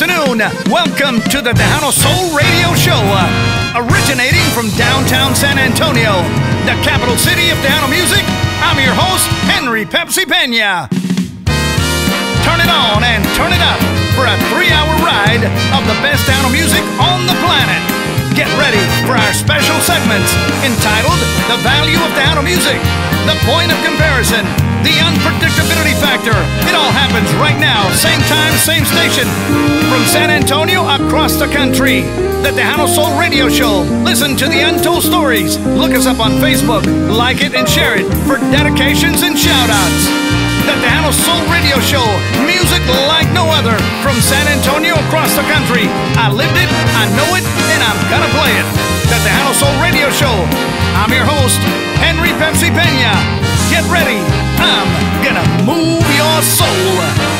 afternoon. Welcome to the Tejano Soul Radio Show, originating from downtown San Antonio, the capital city of Tejano music. I'm your host, Henry Pepsi Pena. Turn it on and turn it up for a three-hour ride of the best Tejano music on the planet. Get ready for our special segments entitled The Value of Tejano Music, The Point of Comparison, The Unpredictability Factor. It all happens right now, same time, same station. From San Antonio across the country. The Tejano Soul Radio Show. Listen to the untold stories. Look us up on Facebook, like it and share it for dedications and shout-outs. The Tejano Soul Radio Show. Music like no other. From San Antonio across the country. I lived it, I know it, and I'm gonna play it. The Tejano Soul Radio Show. I'm your host, Henry Pepsi Pena. Get ready. I'm gonna move your soul.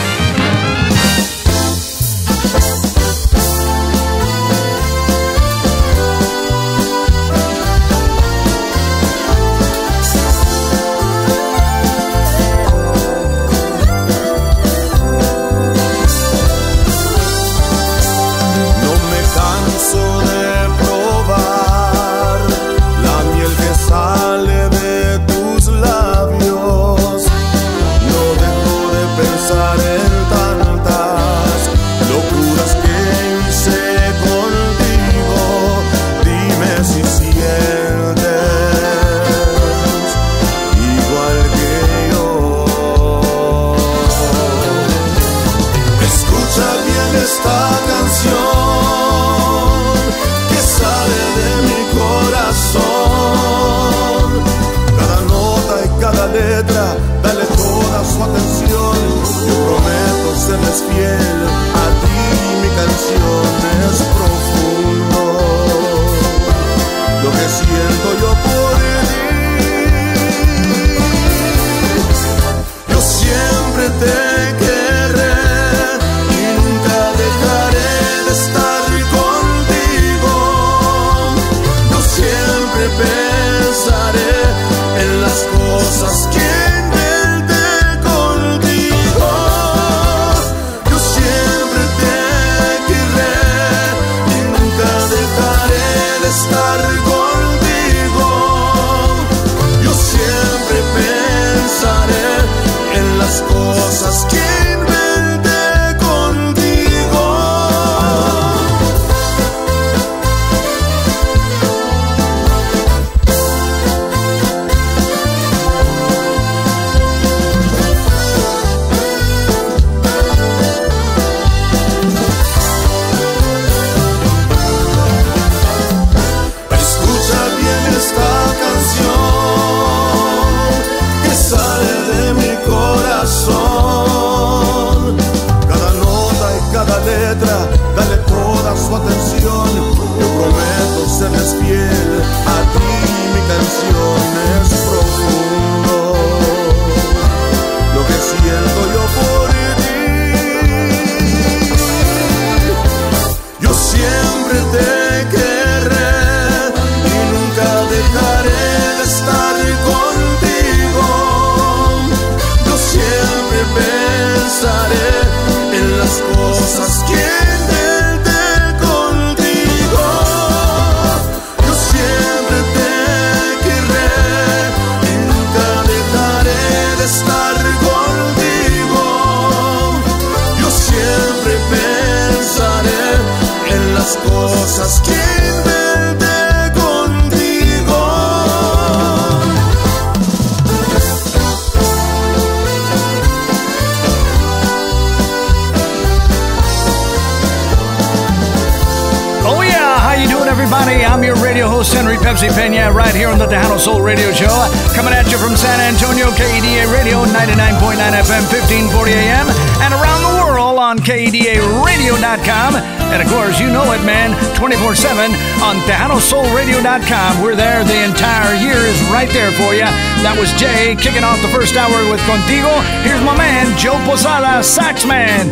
Kicking off the first hour with Contigo. Here's my man, Joe Posada, Sax Man.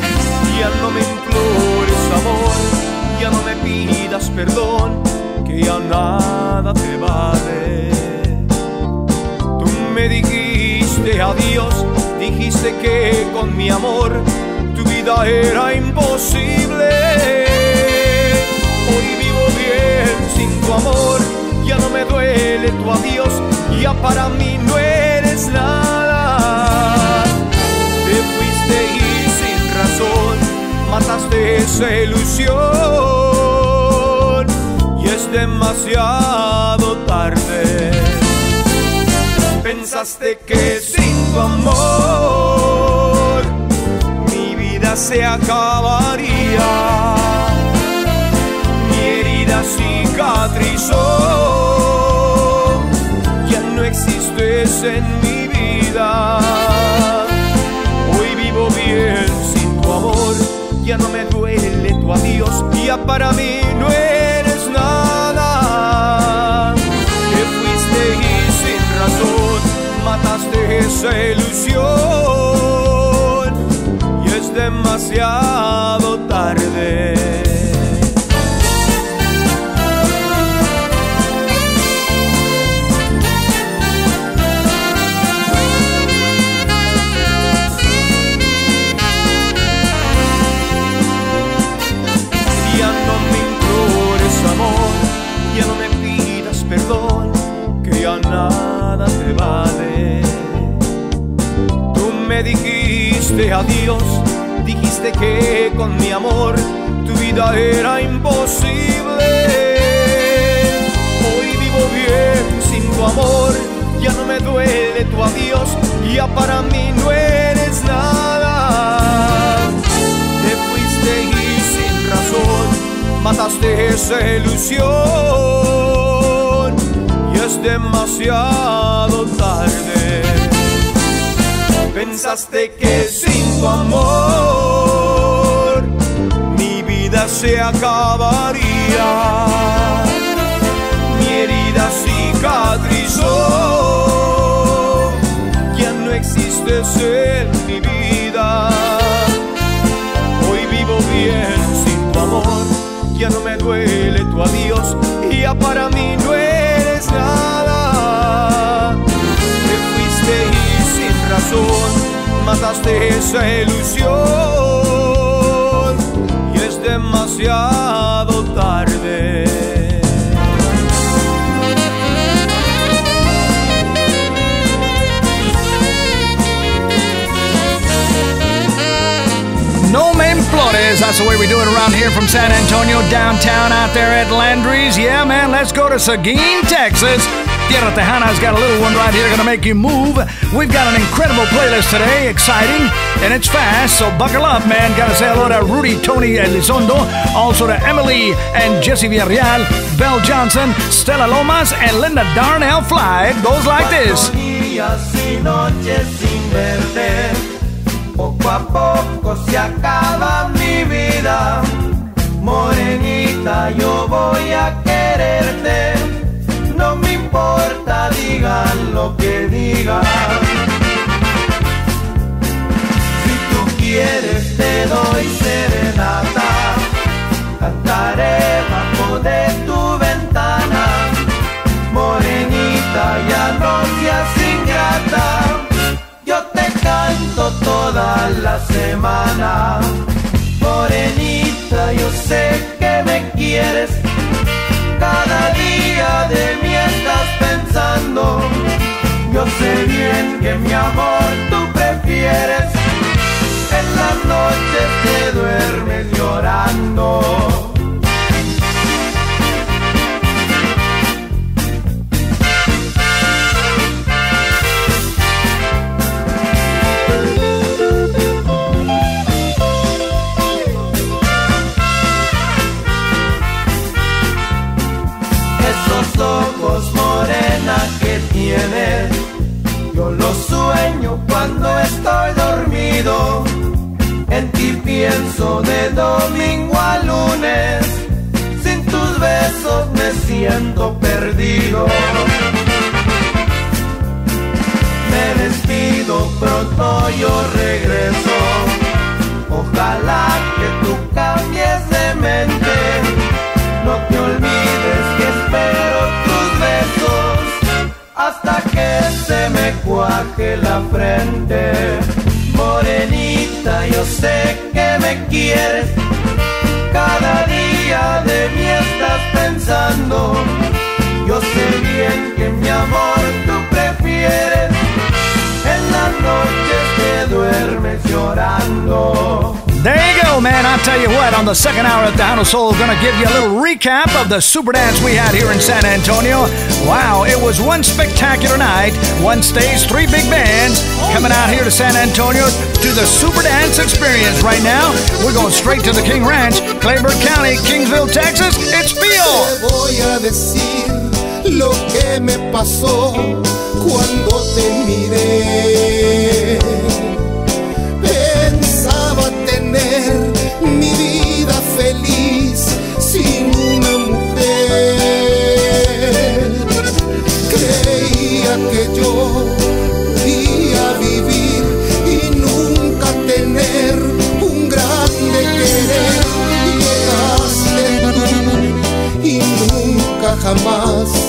Ya no me implores amor, ya no me pidas perdón, que ya nada te vale. Tú me dijiste adiós, dijiste que con mi amor tu vida era imposible. Hoy vivo bien sin tu amor, ya no me duele tu adiós, ya para mí no eres nada. Te fuiste y sin razón mataste esa ilusión y es demasiado tarde. Pensaste que sin tu amor mi vida se acabaría, ilusión y es demasiado adiós, dijiste que con mi amor tu vida era imposible. Hoy vivo bien sin tu amor, ya no me duele tu adiós, ya para mí no eres nada. Te fuiste y sin razón mataste esa ilusión y es demasiado tarde. Pensaste que sin tu amor mi vida se acabaría, mi herida cicatrizó, ya no existes en mi vida. Hoy vivo bien sin tu amor, ya no me duele tu adiós, ya para mí no eres sin razón mataste esa ilusión, y es demasiado tarde. No me implores. That's the way we do it around here from San Antonio downtown out there at Landry's. Yeah, man, let's go to Seguin, Texas. Tierra Tejana's got a little one right here gonna make you move. We've got an incredible playlist today, exciting, and it's fast, so buckle up, man. Gotta say hello to Rudy Tony Elizondo, also to Emily and Jesse Villarreal, Belle Johnson, Stella Lomas, and Linda Darnell Fly. It goes like this. días y noches sin verte, poco a poco se acaba mi vida. Morenita, yo voy a quererte, no me importa, digan lo que digan. Si tú quieres, te doy serenata, cantaré bajo de tu ventana. Morenita, ya no seas ingrata, yo te canto toda la semana. Morenita, yo sé que me quieres, cada día de mí estás Yo sé bien que mi amor tú prefieres, en las noches te duermes llorando. Que tienes, yo los sueño cuando estoy dormido. En ti pienso de domingo a lunes, sin tus besos me siento perdido. Me despido, pronto yo regreso. Ojalá que tú cambies de mente. Que se me cuaje la frente. Morenita, yo sé que me quieres, cada día de mí estás pensando. Yo sé bien que mi amor tú prefieres en las noches que duermes llorando. Go, man. I'll tell you what, on the second hour of Down of Soul, going to give you a little recap of the super dance we had here in San Antonio. Wow, it was one spectacular night, one stage, three big bands coming out here to San Antonio to the super dance experience. Right now, we're going straight to the King Ranch, Claiborne County, Kingsville, Texas. It's Phil. Jamás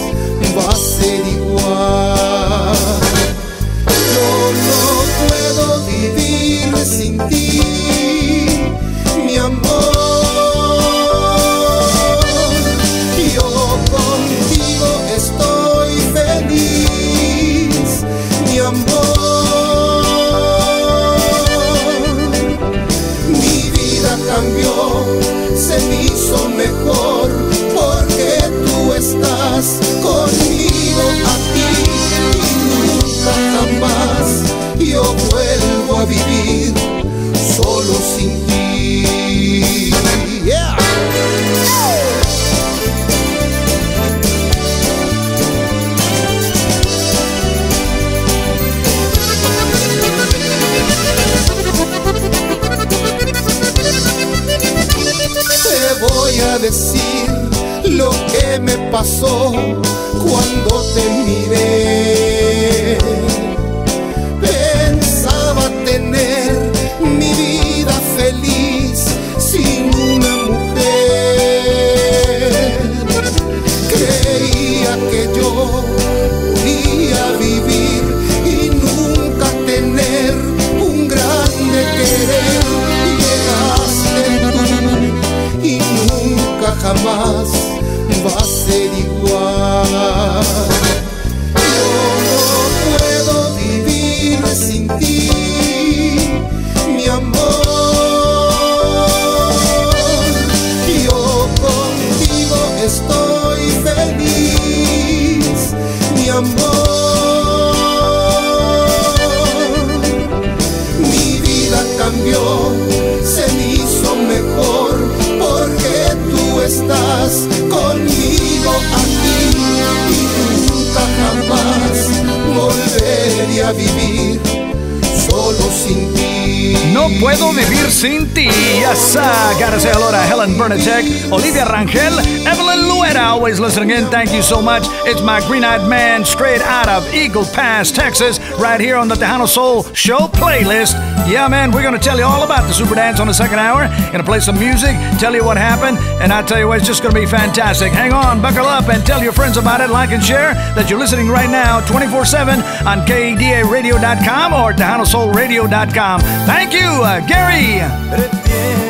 Eagle Pass, Texas, right here on the Tejano Soul Show playlist. Yeah, man, we're gonna tell you all about the Super Dance on the second hour. Gonna play some music, tell you what happened, and I tell you what, it's just gonna be fantastic. Hang on, buckle up, and tell your friends about it. Like and share that you're listening right now 24 7 on KDARadio.com or TejanoSoulRadio.com. Thank you, uh, Gary.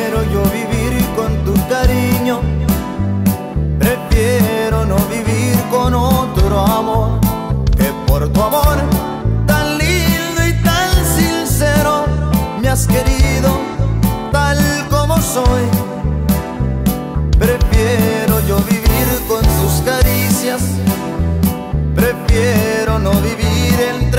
Por tu amor tan lindo y tan sincero me has querido tal como soy. Prefiero yo vivir con tus caricias. Prefiero no vivir entre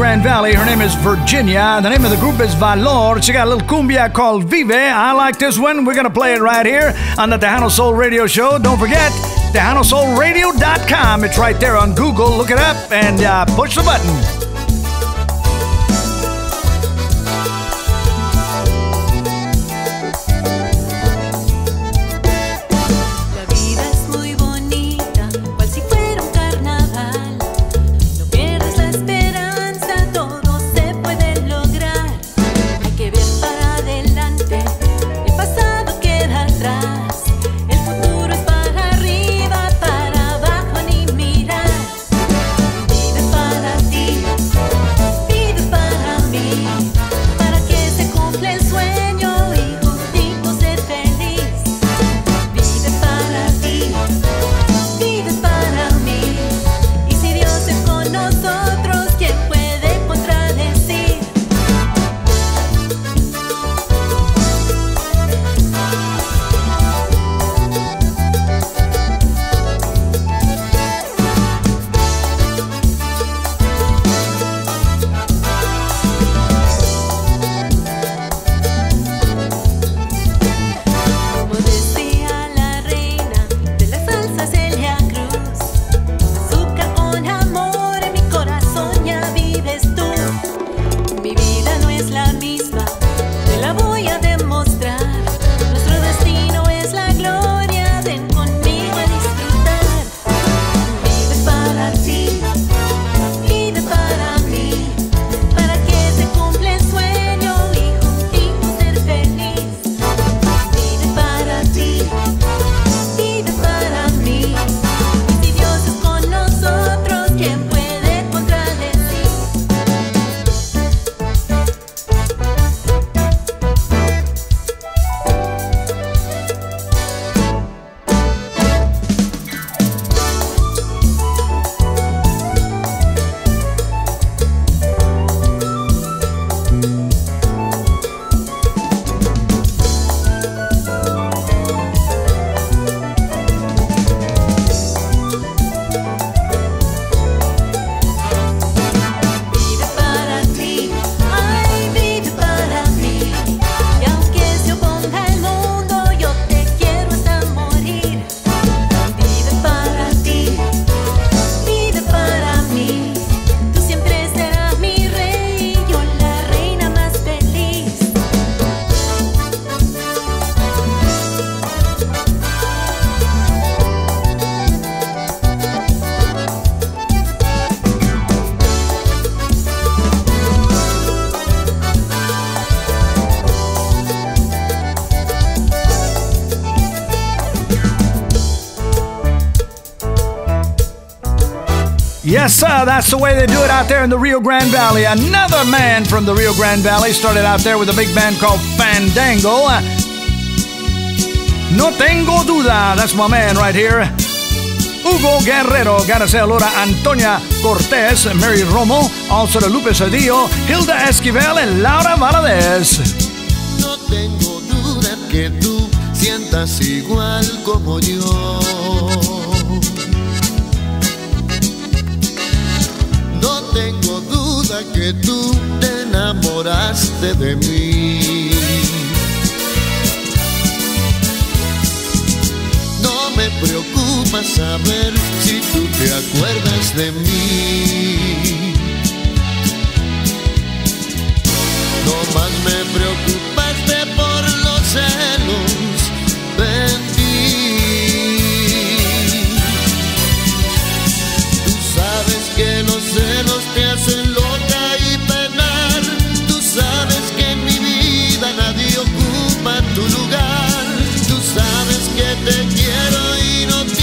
Grande Valley. Her name is Virginia. The name of the group is Valor. She got a little cumbia called Vive. I like this one. We're going to play it right here on the Tejano Soul Radio Show. Don't forget, TejanoSoulRadio.com. It's right there on Google. Look it up and uh, push the button. Sir, that's the way they do it out there in the Rio Grande Valley. Another man from the Rio Grande Valley started out there with a big band called Fandango. No tengo duda, that's my man right here. Hugo Guerrero, gotta say hello to Antonia Cortez, Mary Romo, also to Lupe Cedillo, Hilda Esquivel, and Laura Valadez. No tengo duda que tú sientas igual como yo. Que tú te enamoraste de mí. No me preocupa saber si tú te acuerdas de mí. No más me preocupaste por los celos de ti. Tú sabes que los celos te hacen te quiero y no tienes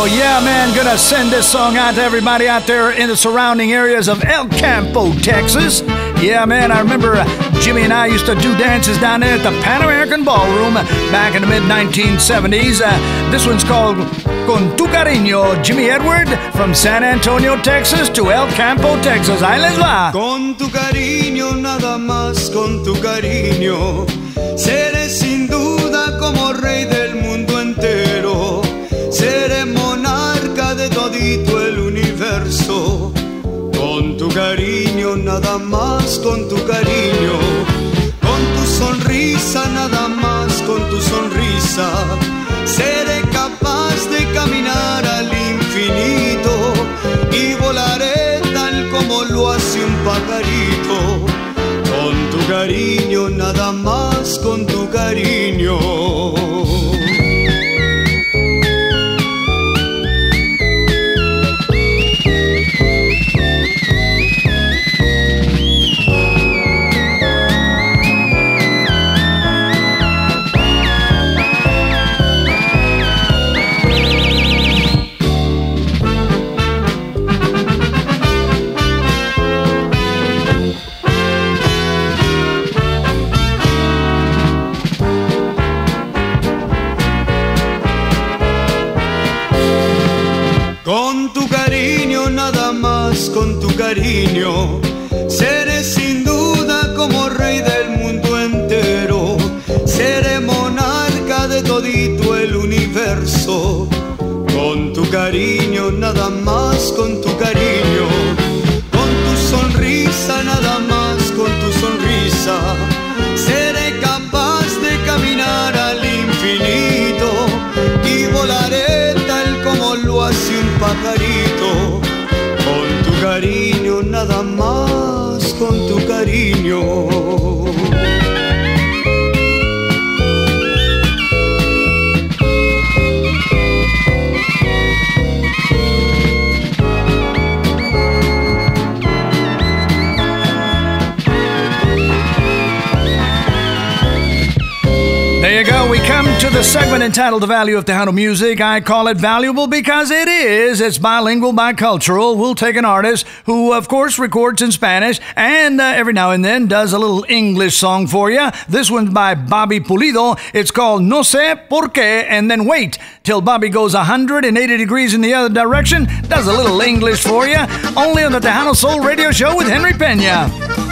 Guerrero. Yeah, man, gonna send this song out to everybody out there in the surrounding areas of El Campo, Texas. Yeah, man, I remember uh, Jimmy and I used to do dances down there at the Pan American Ballroom back in the mid 1970s. Uh, this one's called Con Tu Cariño. Jimmy Edward from San Antonio, Texas to El Campo, Texas. Ahí les va. Con tu cariño, nada más con tu cariño, seré sin duda como rey cariño, nada más con tu cariño, con tu sonrisa, nada más con tu sonrisa, seré capaz de caminar al infinito y volaré tal como lo hace un pajarito. Con tu cariño, nada más con tu cariño. Pajarito. Con tu cariño, nada más con tu cariño. To the segment entitled The Value of Tejano Music. I call it valuable because it is. It's bilingual, bicultural. We'll take an artist who, of course, records in Spanish and uh, every now and then does a little English song for you. This one's by Bobby Pulido. It's called No Sé Por Qué. And then wait till Bobby goes 180 degrees in the other direction, does a little English for you. Only on the Tejano Soul Radio Show with Henry Pena.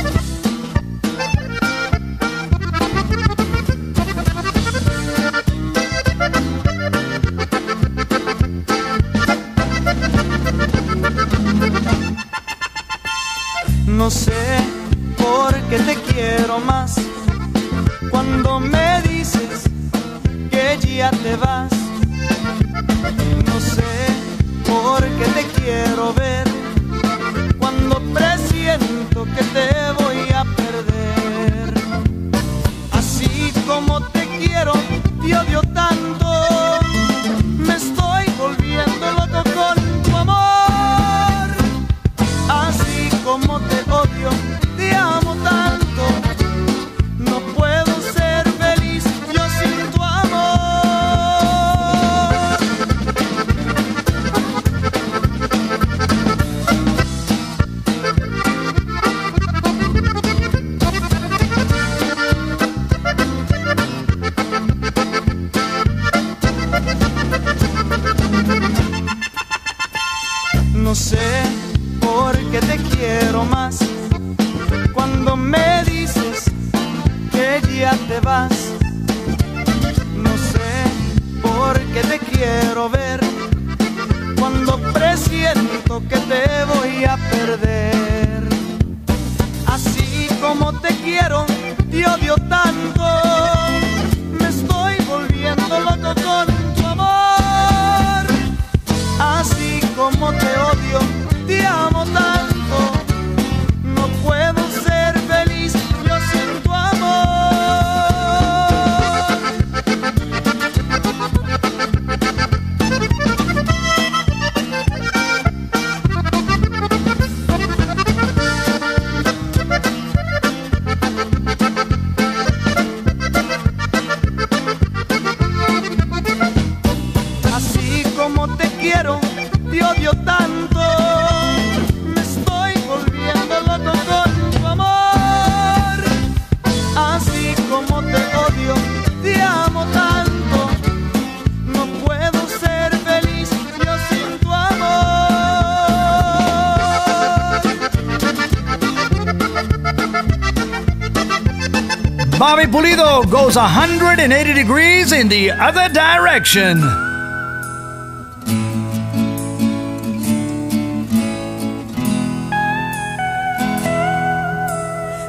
Bobby Pulido goes 180 degrees in the other direction.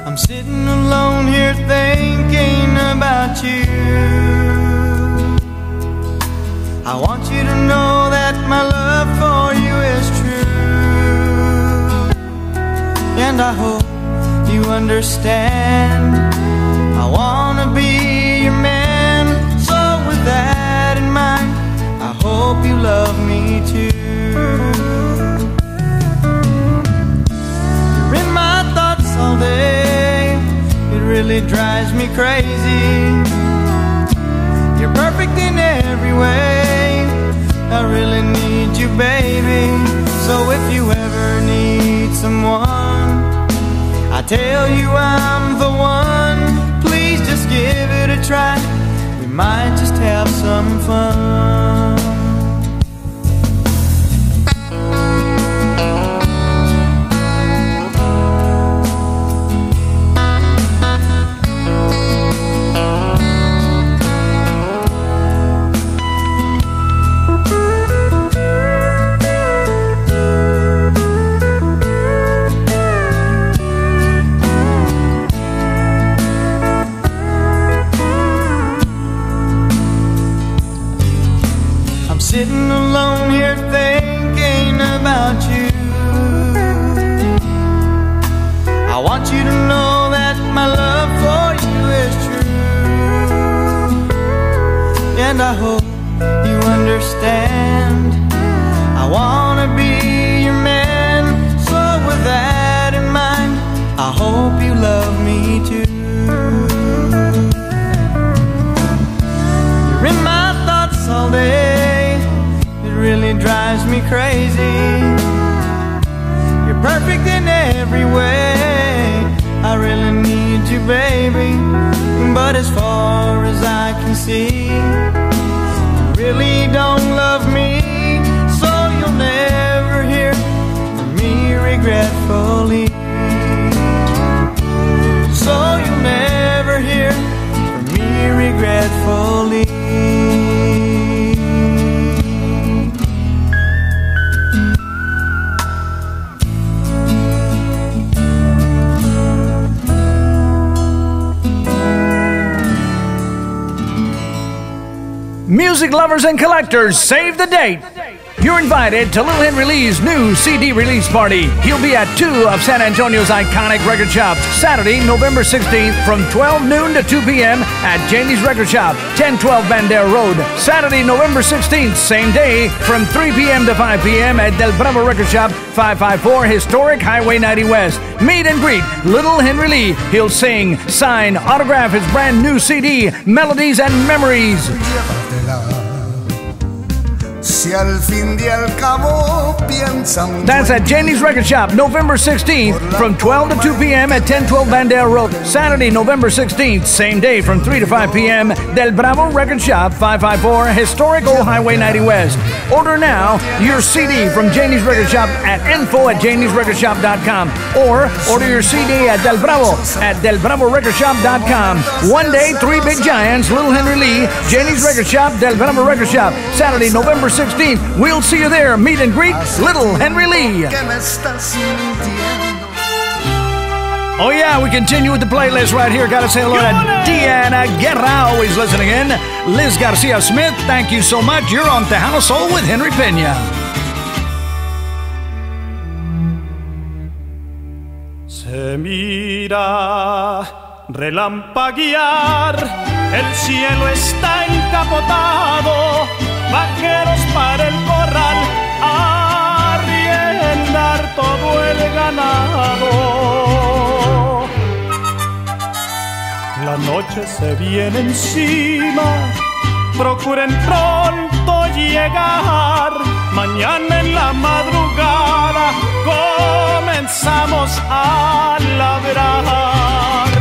I'm sitting alone here thinking about you. I want you to know that my love for you is true. And I hope you understand. Hope you love me too. You're in my thoughts all day. It really drives me crazy. You're perfect in every way. I really need you, baby. So if you ever need someone, I tell you I'm the one. Please just give it a try. We might just have some fun. And I hope you understand. I wanna be your man. So, with that in mind, I hope you love me too. You're in my thoughts all day. It really drives me crazy. You're perfect in every way. I really need you, baby. But as far as I can see, Music lovers and collectors, save the date. You're invited to Little Henry Lee's new CD release party. He'll be at two of San Antonio's iconic record shops Saturday, November 16th from 12 noon to 2 p.m. at Janie's Record Shop, 1012 Bandera Road. Saturday, November 16th, same day, from 3 p.m. to 5 p.m. at Del Bravo Record Shop, 554 Historic Highway 90 West. Meet and greet Little Henry Lee. He'll sing, sign, autograph his brand new CD, Melodies and Memories. Si al fin de al cabo piensan. That's at Janie's Record Shop, November 16th from 12 to 2 p.m. at 1012 Vandale Road. Saturday, November 16th, same day from 3 to 5 p.m. Del Bravo Record Shop, 554 Historic Old Highway 90 West. Order now your CD from Janie's Record Shop at info at janiesrecordshop.com or order your CD at Del Bravo at delbravorecordshop.com. One day, three big giants, Little Henry Lee, Janie's Record Shop, Del Bravo Record Shop. Saturday, November 16th. We'll see you there. Meet and greet Little Henry Lee. Que me estás mintiendo. Oh, yeah, we continue with the playlist right here. Gotta say hello to Deanna Guerra, always listening in. Liz Garcia Smith, thank you so much. You're on Tejano Soul with Henry Pena. Se mira relampaguear, el cielo está encapotado, vaqueros para el corral, arriendar todo el ganado. La noche se viene encima, procuren pronto llegar. Mañana en la madrugada comenzamos a labrar.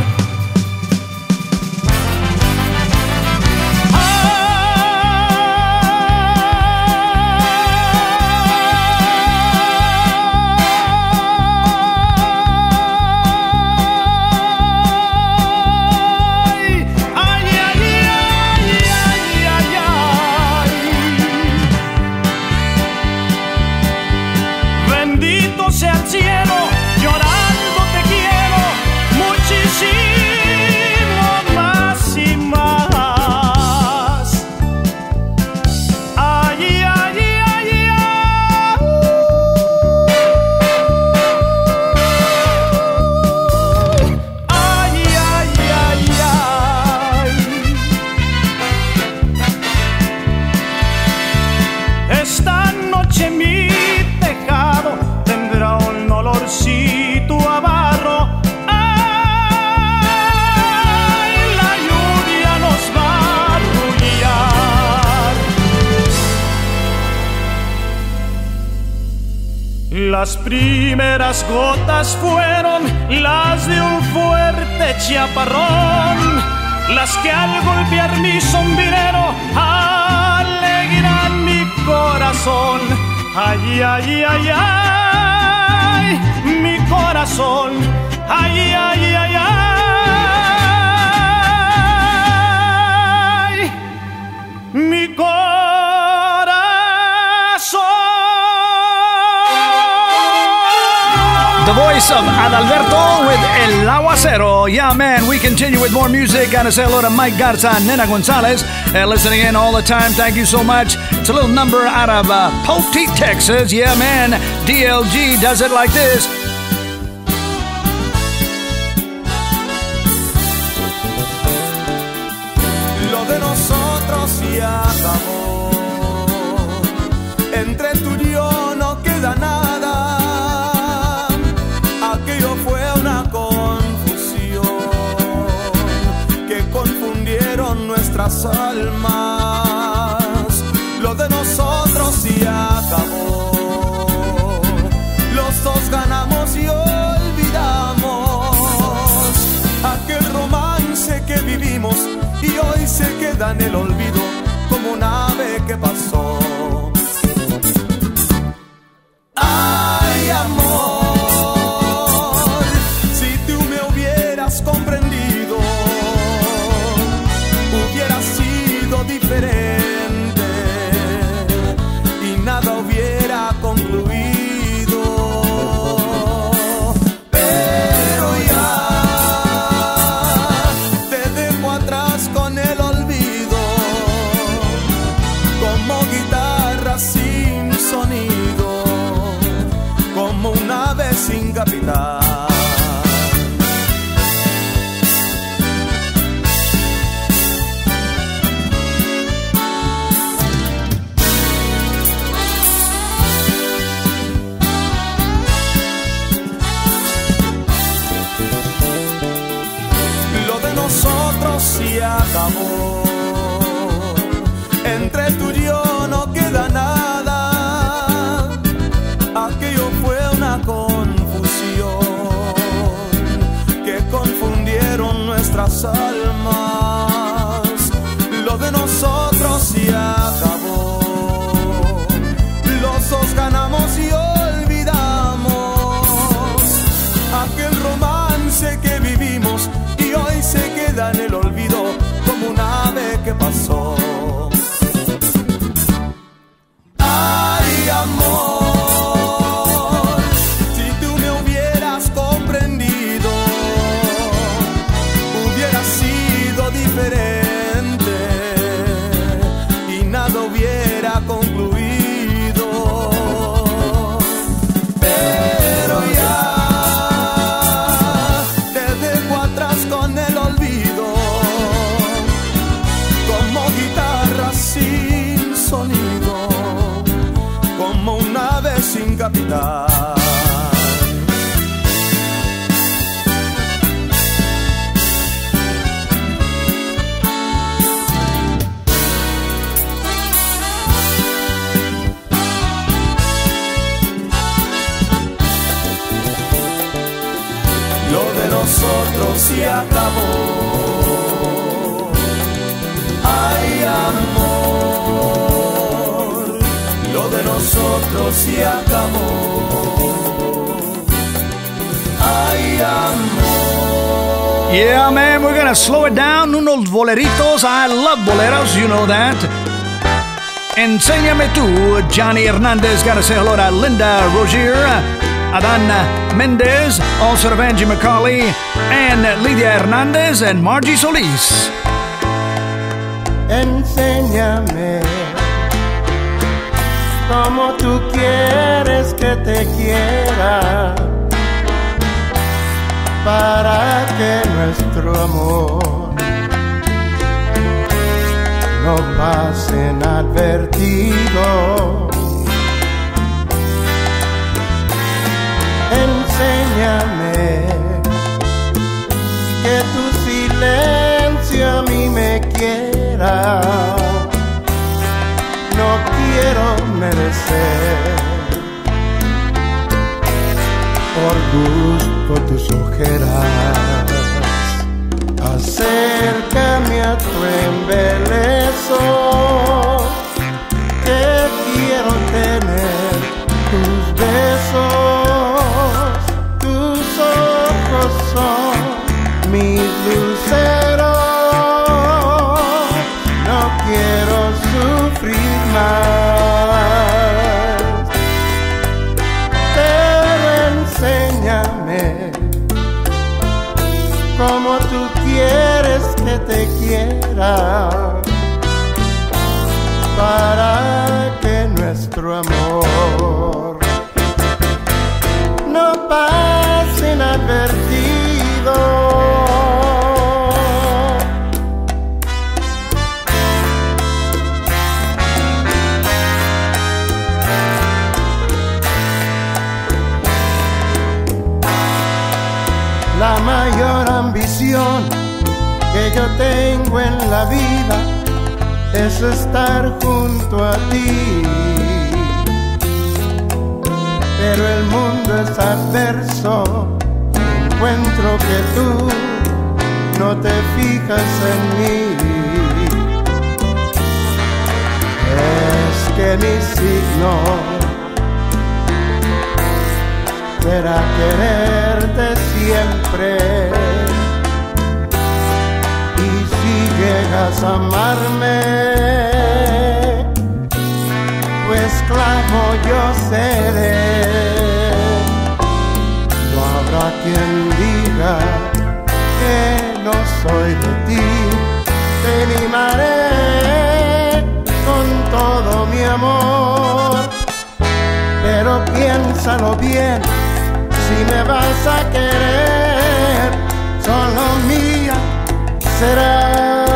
Primeras gotas fueron las de un fuerte chaparrón, las que al golpear mi sombrero alegran mi corazón. Ay, ay, ay, ay, mi corazón. Ay, ay, ay, ay, voice of Adalberto with El Aguacero. Yeah, man, we continue with more music. Gotta say hello to Mike Garza and Nena Gonzalez. Uh, listening in all the time. Thank you so much. It's a little number out of uh, Texas. Yeah, man, DLG does it like this. Lo de nosotros ya en el olvido como un ave que pasó. Boleritos. I love boleros, you know that. Enséñame tú. Johnny Hernandez gotta say hello to Linda Rozier, Adan Mendez, also to Angie McCauley, and Lydia Hernandez and Margie Solis. Enséñame cómo tú quieres que te quiera para que nuestro amor no pase inadvertido. Enséñame que tu silencio a mí me quiera. No quiero merecer por gusto tus ojeras. Acércame a tu embeleso, quisiera es estar junto a ti. Pero el mundo es adverso, encuentro que tú no te fijas en mí. Es que mi signo será quererte siempre. Y si llegas a amarme, esclavo yo seré. No habrá quien diga que no soy de ti, te mimaré con todo mi amor pero piénsalo bien, si me vas a querer, solo mía será.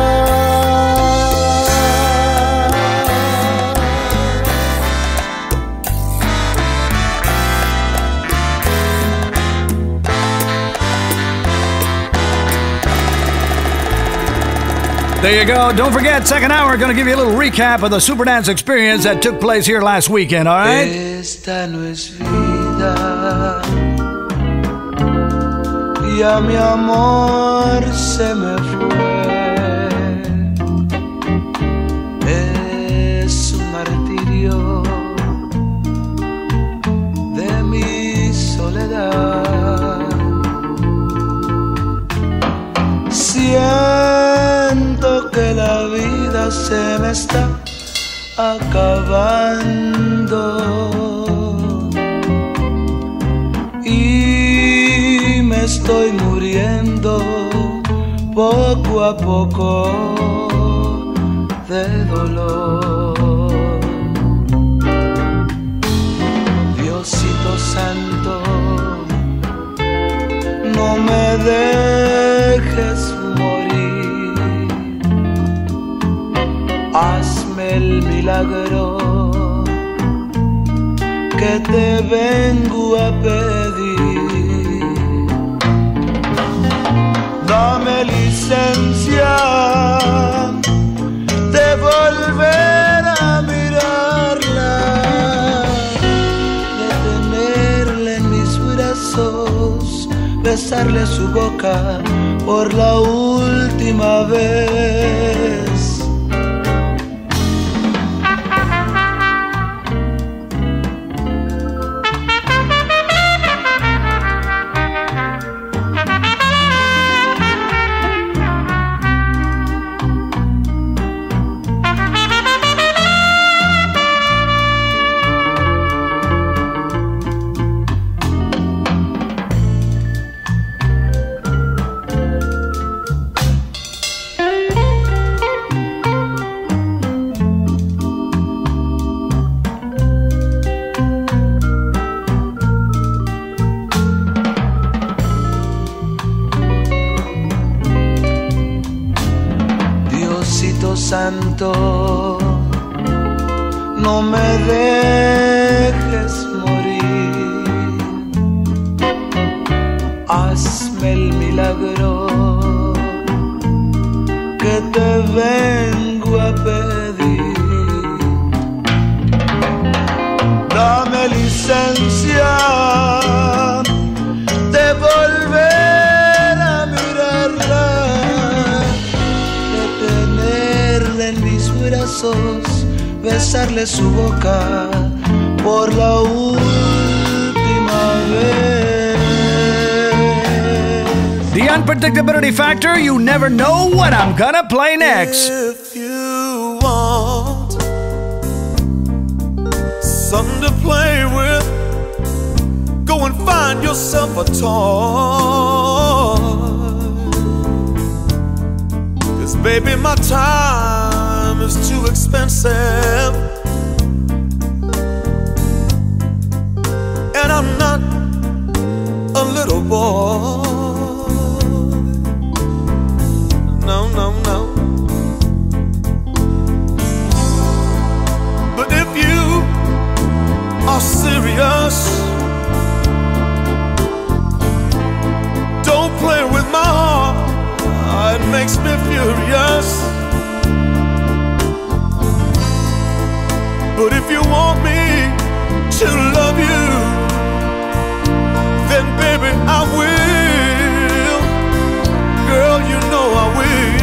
There you go. Don't forget, second hour, going to give you a little recap of the Super Dance experience that took place here last weekend, all right? Esta no es vida. Ya mi amor se me fue. Es un martirio de mi soledad. Siempre se me está acabando y me estoy muriendo poco a poco de dolor. Diosito Santo, no me dejes el milagro que te vengo a pedir. Dame licencia de volver a mirarla, de tenerla en mis brazos, besarle su boca por la última vez. If you want something to play with, go and find yourself a toy. Cause baby, my time is too expensive. And I'm not a little boy. Makes me furious. But if you want me to love you, then baby I will. Girl, you know I will.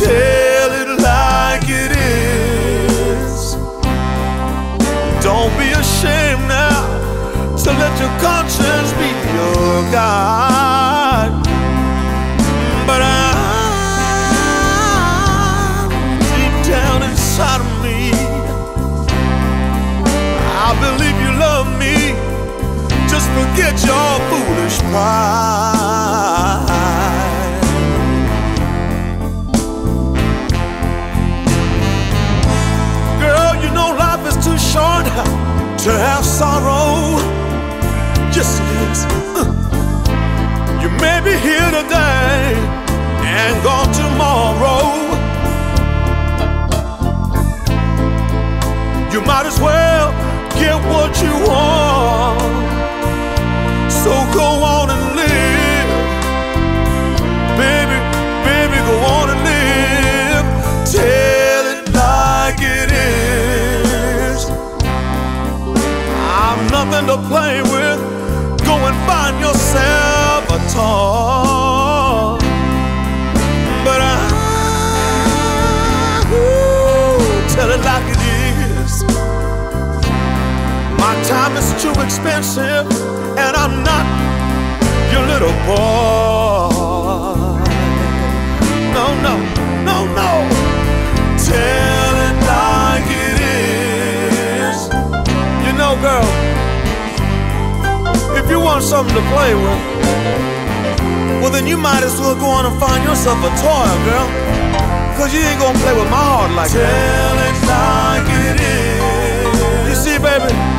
Tell it like it is. Don't be ashamed now to let your conscience be your guide. Forget your foolish pride. Girl, you know life is too short to have sorrow. Yes, it is. Uh. You may be here today and gone tomorrow. You might as well get what you want. So go on and live. Baby, baby, go on and live. Tell it like it is. I'm nothing to play with. Go and find yourself a toy. expensive, and I'm not your little boy. No, no, no, no. Tell it like it is. You know, girl, if you want something to play with, well, then you might as well go on and find yourself a toy, girl. Cause you ain't gonna play with my heart like Tell that. Tell it like it is. You see, baby?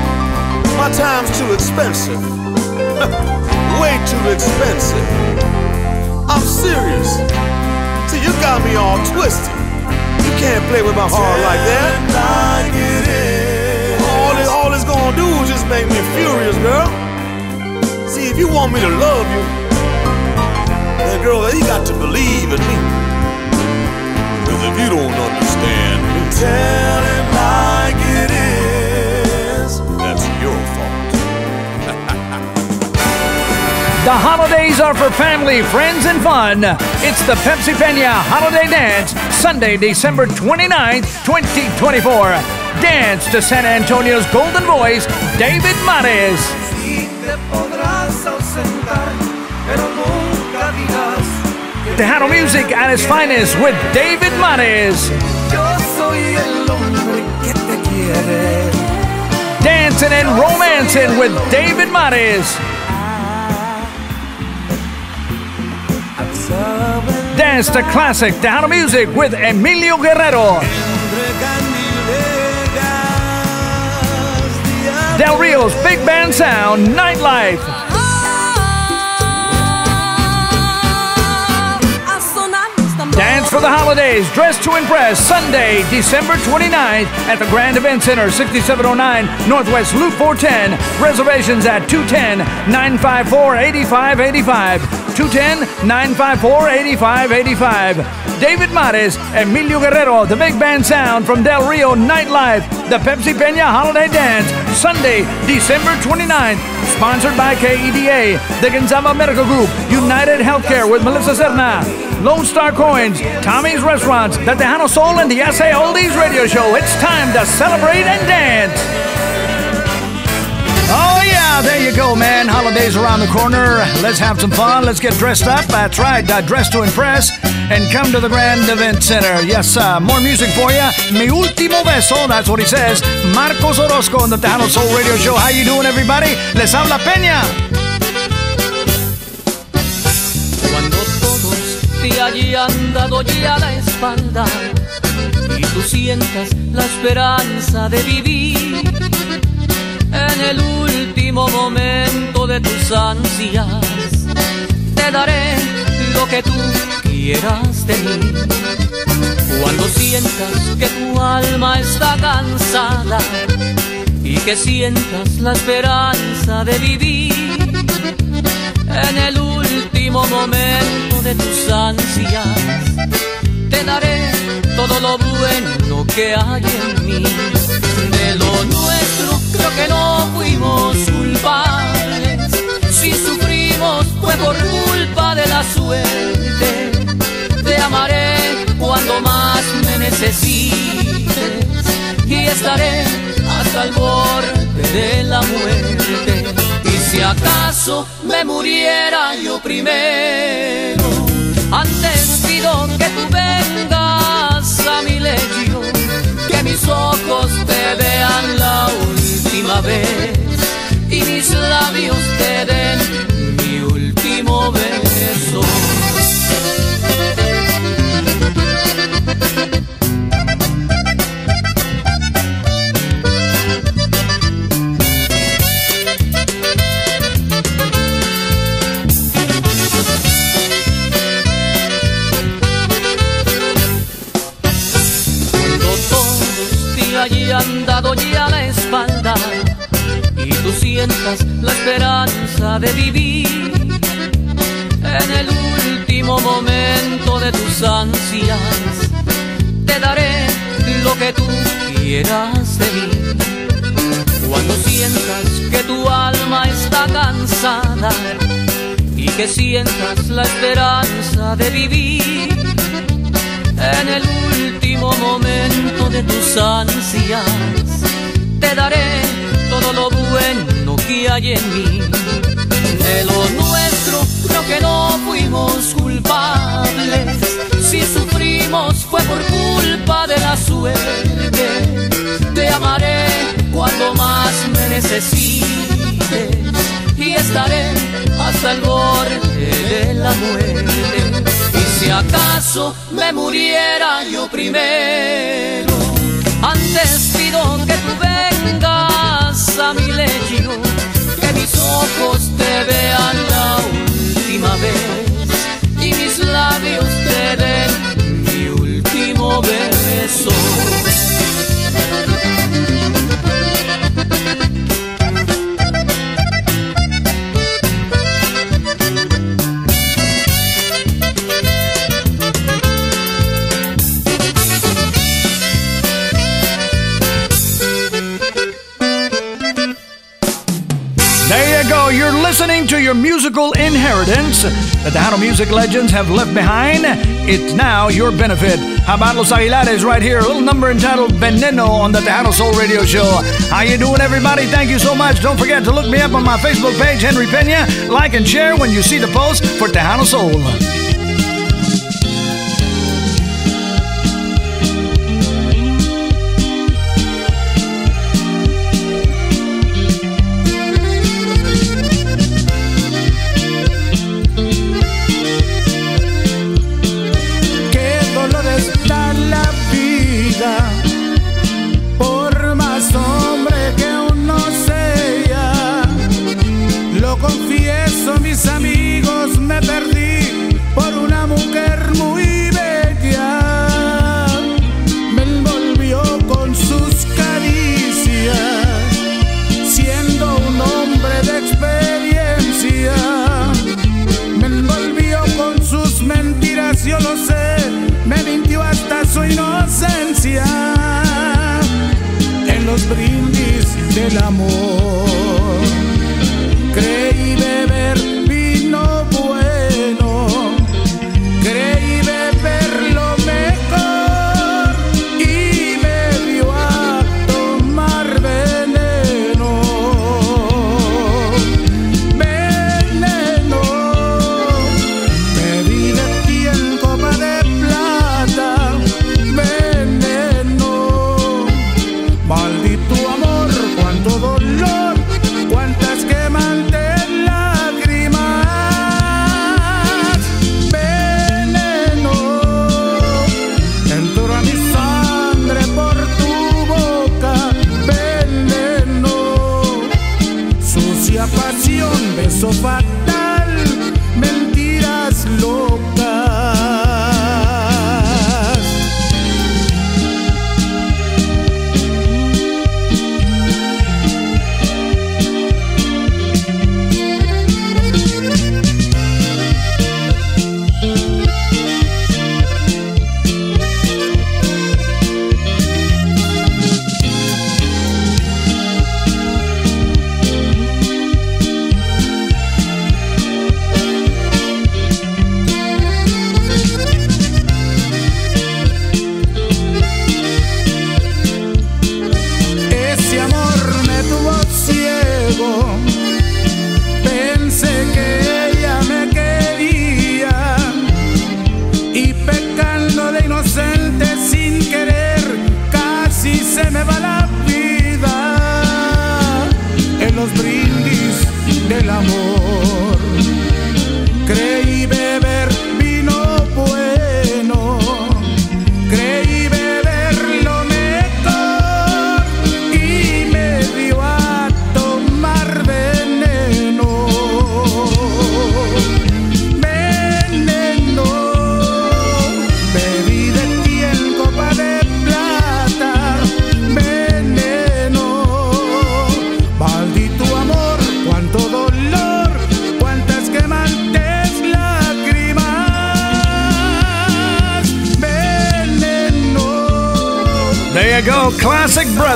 My time's too expensive. Way too expensive. I'm serious. See, you got me all twisted. You can't play with my heart like that. All, it, all it's gonna do is just make me furious, girl. See, if you want me to love you, then girl, you got to believe in me. Cause if you don't understand me, tell it like it is. The holidays are for family, friends, and fun. It's the Pepsi Pena Holiday Dance, Sunday, December 29th, 2024. Dance to San Antonio's golden voice, David Mares. Tejano music at its finest with David Mares. Dancing and romancing with David Mares. To classic Tejano music with Emilio Guerrero. Del Rio's Big Band Sound Nightlife. Dance for the holidays, dress to impress, Sunday, December 29th at the Grand Event Center, 6709 Northwest Loop 410. Reservations at 210 954 8585. 210 954 8585. David Mares, Emilio Guerrero, the Big Band Sound from Del Rio Nightlife, the Pepsi Pena Holiday Dance, Sunday, December 29th. Sponsored by KEDA, the Gonzama Medical Group, United Healthcare with Melissa Serna, Lone Star Coins, Tommy's Restaurants, the Tejano Soul, and the SA Oldies Radio Show. It's time to celebrate and dance. Yeah, there you go, man. Holidays around the corner. Let's have some fun. Let's get dressed up. That's right, uh, dress to impress. And come to the Grand Event Center. Yes, uh, more music for you. Mi último beso, that's what he says. Marcos Orozco on the Tejano Soul Radio Show. How you doing, everybody? Les habla Peña. Cuando todos te dado la espalda y tú sientas la esperanza de vivir en el último momento de tus ansias, te daré lo que tú quieras de mí. Cuando sientas que tu alma está cansada y que sientas la esperanza de vivir en el último momento de tus ansias, te daré todo lo bueno que hay en mí. De lo nuestro creo que no fuimos por culpa de la suerte. Te amaré cuando más me necesites y estaré hasta el de la muerte. Y si acaso me muriera yo primero, antes pido que tú vengas a mi lecho, que mis ojos te vean la última vez y mis labios te den mi último beso. Te hayan dado ya la espalda y tú sientas la esperanza de vivir en el último momento de tus ansias, te daré lo que tú quieras de mí. Cuando sientas que tu alma está cansada y que sientas la esperanza de vivir en el último momento de tus ansias, te daré todo lo bueno que hay en mí. De lo que no fuimos culpables. Si sufrimos fue por culpa de la suerte. Te amaré cuando más me necesites y estaré hasta el borde de la muerte. Y si acaso me muriera yo primero, antes pido que tú vengas a mi lecho, que mis ojos te vean la última vez y mis labios te den mi último beso. Your musical inheritance that the Tejano music legends have left behind. It's now your benefit. How about Los Aguilares right here? A little number entitled Veneno on the Tejano Soul Radio Show. How you doing, everybody? Thank you so much. Don't forget to look me up on my Facebook page, Henry Pena. Like and share when you see the post for Tejano Soul.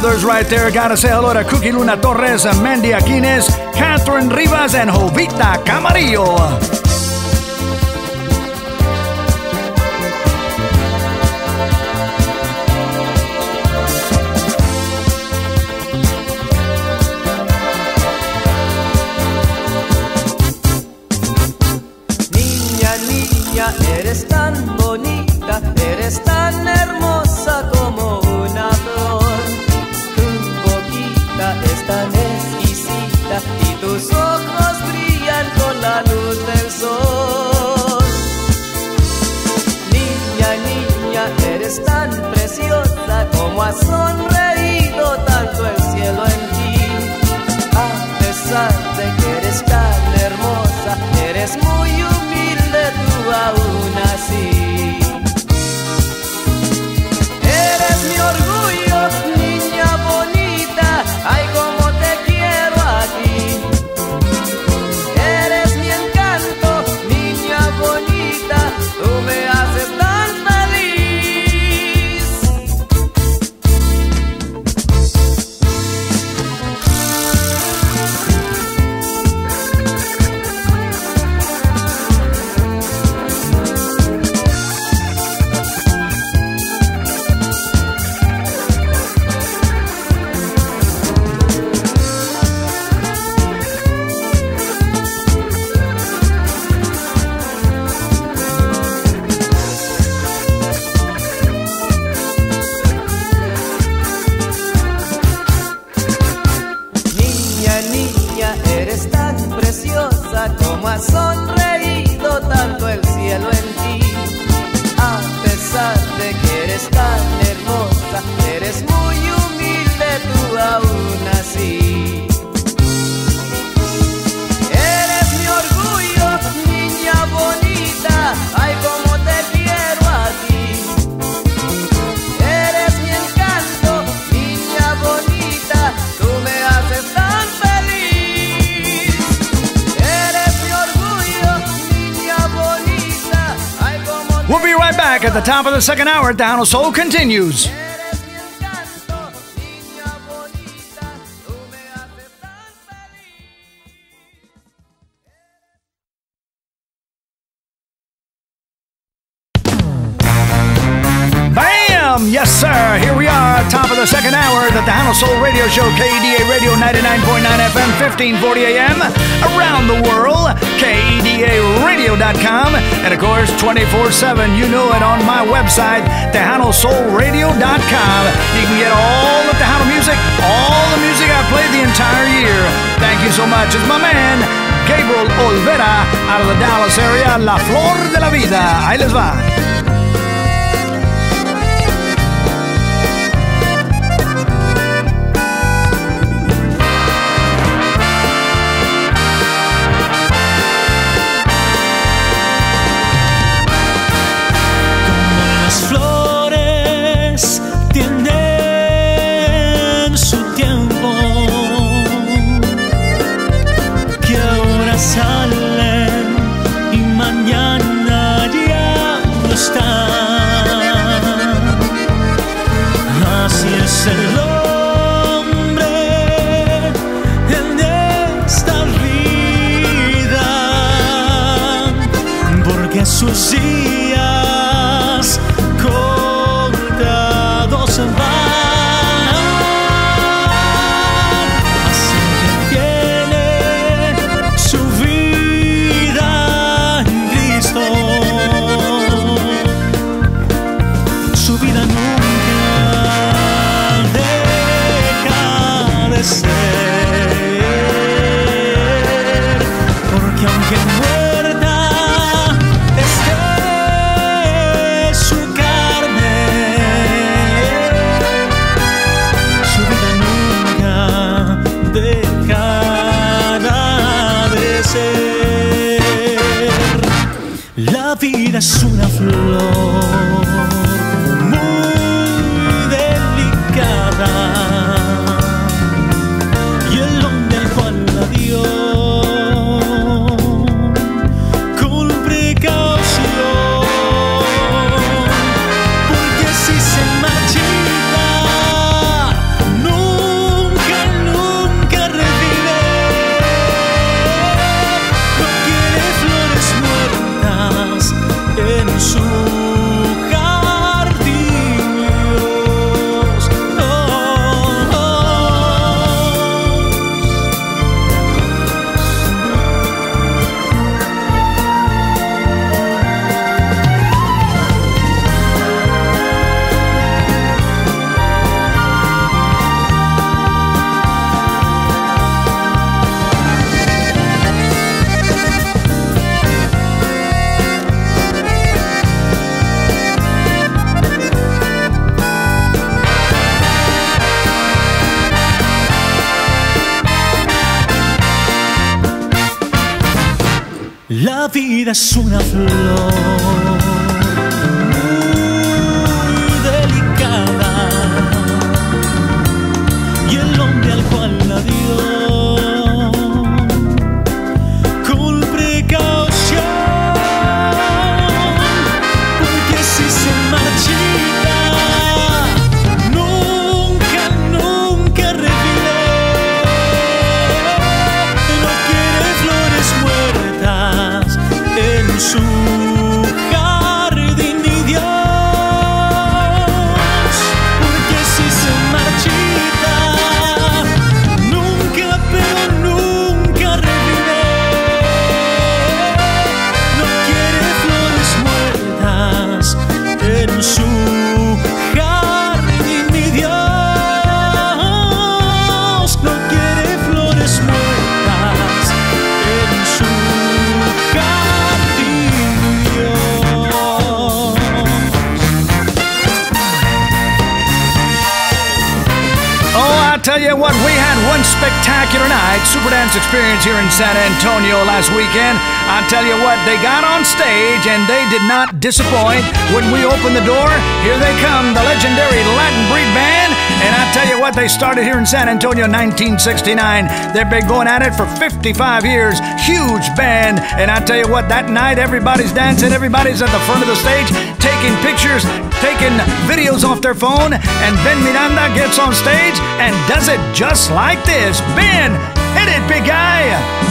Right there. Gotta say hello to Cookie Luna Torres, Mandy Aquines, Catherine Rivas, and Jovita Camarillo. Top of the second hour. Down Soul continues. Started here in San Antonio in 1969. They've been going at it for 55 years. Huge band. And I tell you what, that night everybody's dancing, everybody's at the front of the stage taking pictures, taking videos off their phone. And Ben Miranda gets on stage and does it just like this. Ben, hit it, big guy.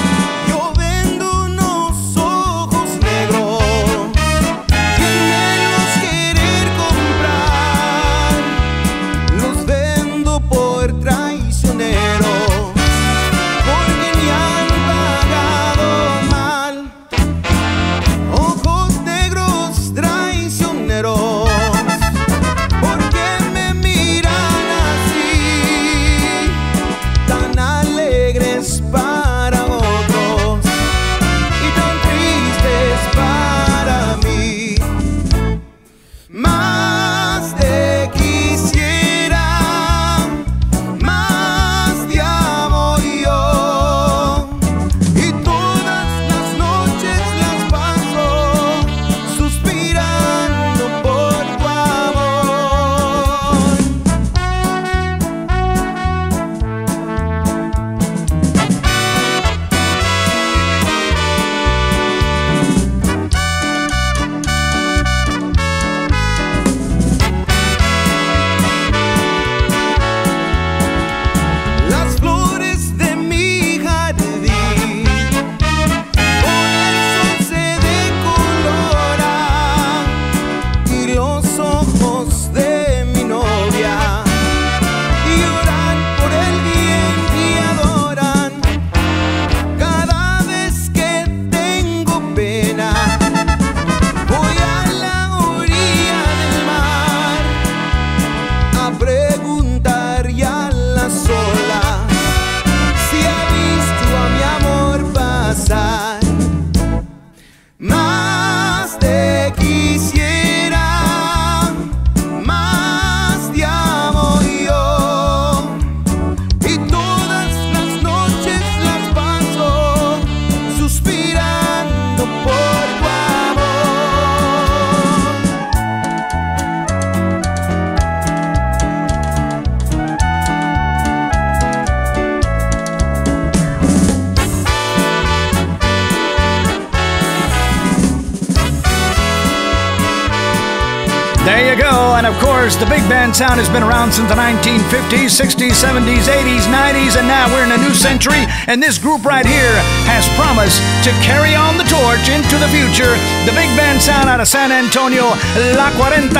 Sound has been around since the 1950s, 60s, 70s, 80s, 90s, and now we're in a new century. And this group right here has promised to carry on the torch into the future. The big band sound out of San Antonio, La 45,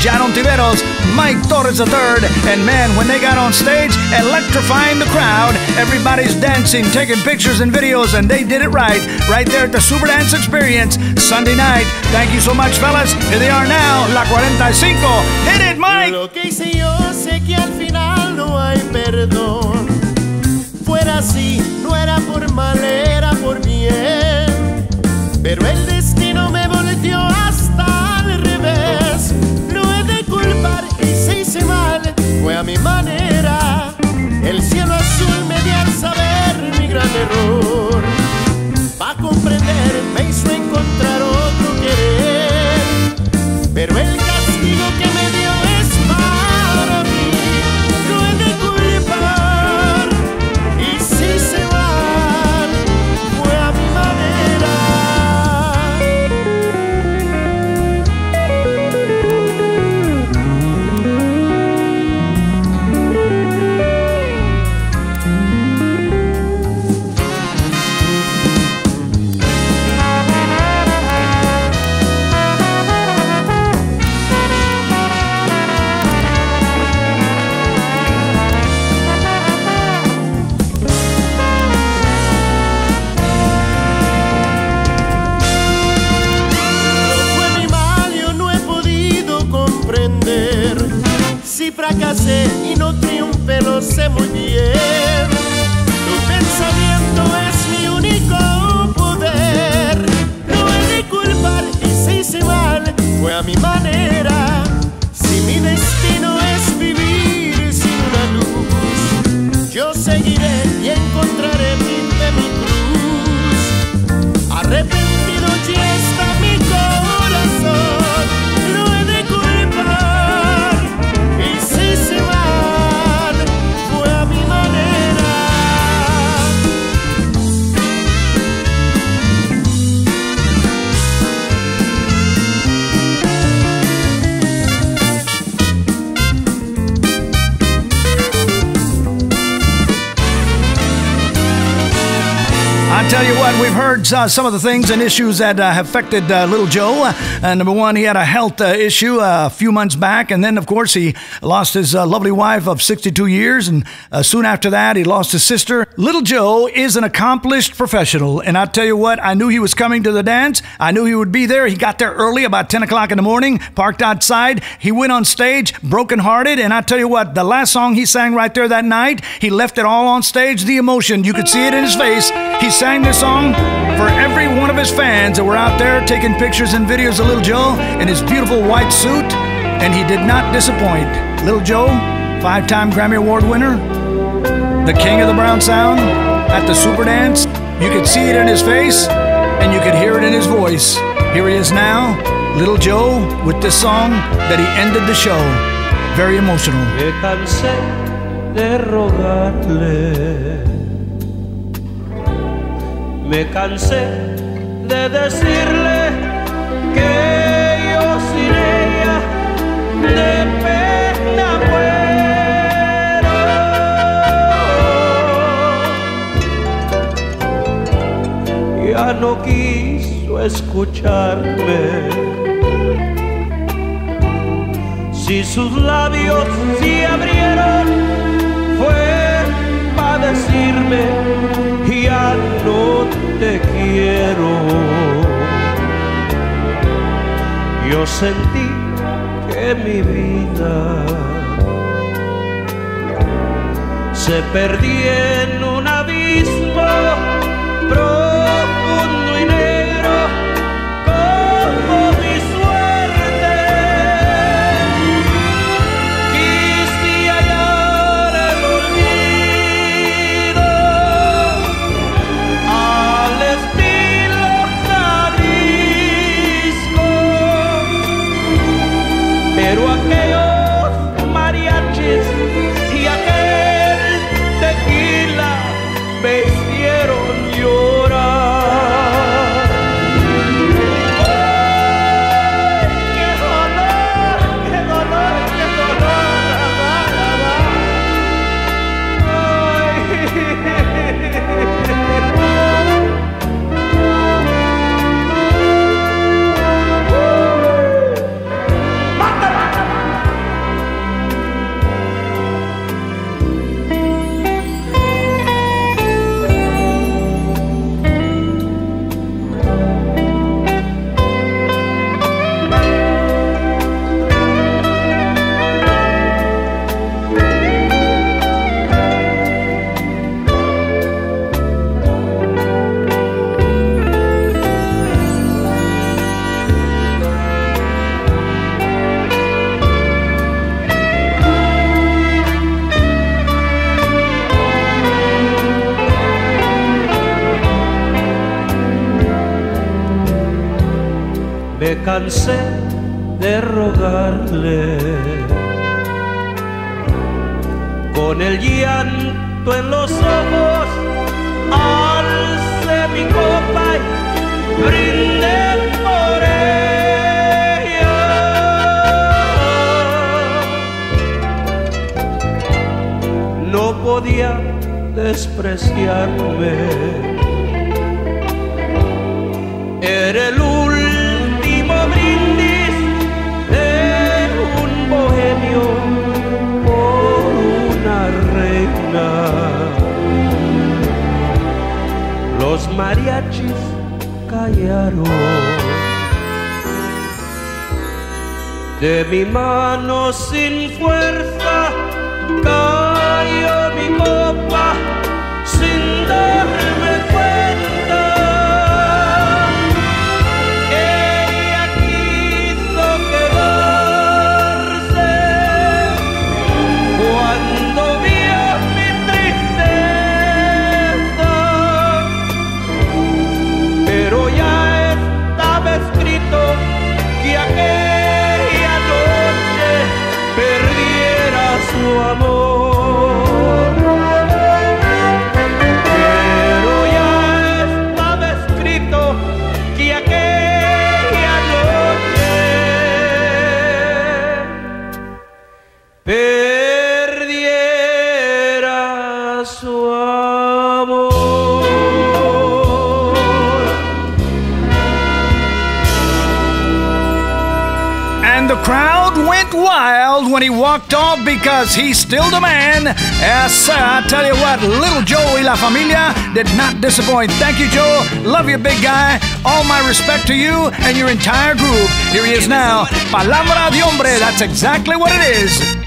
John Ontiveros, Mike Torres III. And man, when they got on stage, electrifying the crowd, everybody's dancing, taking pictures and videos, and they did it right, right there at the Super Dance Experience Sunday night. Thank you so much, fellas. Here they are now, La 45. Hit it, Mike! Lo que hice yo sé que al final no hay perdón. Fuera así, no era por mal, era por bien. Pero el destino me volteó hasta al revés. No he de culpar y se hice mal, fue a mi manera. Heard uh, some of the things and issues that uh, have affected uh, Little Joe. Number one, he had a health issue a few months back, and then, of course, he lost his lovely wife of 62 years, and soon after that, he lost his sister. Little Joe is an accomplished professional, and I tell you what, I knew he was coming to the dance. I knew he would be there. He got there early, about 10 o'clock in the morning, parked outside. He went on stage, brokenhearted, and I tell you what, the last song he sang right there that night, he left it all on stage. The emotion, you could see it in his face. He sang this song for every one of his fans that were out there taking pictures and videos of Little Joe in his beautiful white suit, and he did not disappoint. Little Joe, five time Grammy Award winner, the king of the brown sound at the Super Dance. You could see it in his face, and you could hear it in his voice. Here he is now, Little Joe, with this song that he ended the show. Very emotional. Me cansé de decirle que yo sin ella de pena muero. Ya no quiso escucharme. Si sus labios se abrieron, fue decirme, ya no te quiero. Yo sentí que mi vida se perdía en un abismo cansé de rogarle con el llanto en los ojos, alcé mi copa y brindé por ella. No podía despreciarme. Era el mariachis callaron. De mi mano sin fuerza cayó mi copa sin darme when he walked off because he's still the man. Yes, sir. I tell you what, little Joe y la familia did not disappoint. Thank you, Joe. Love you, big guy. All my respect to you and your entire group. Here he is now. Palabra de hombre. That's exactly what it is.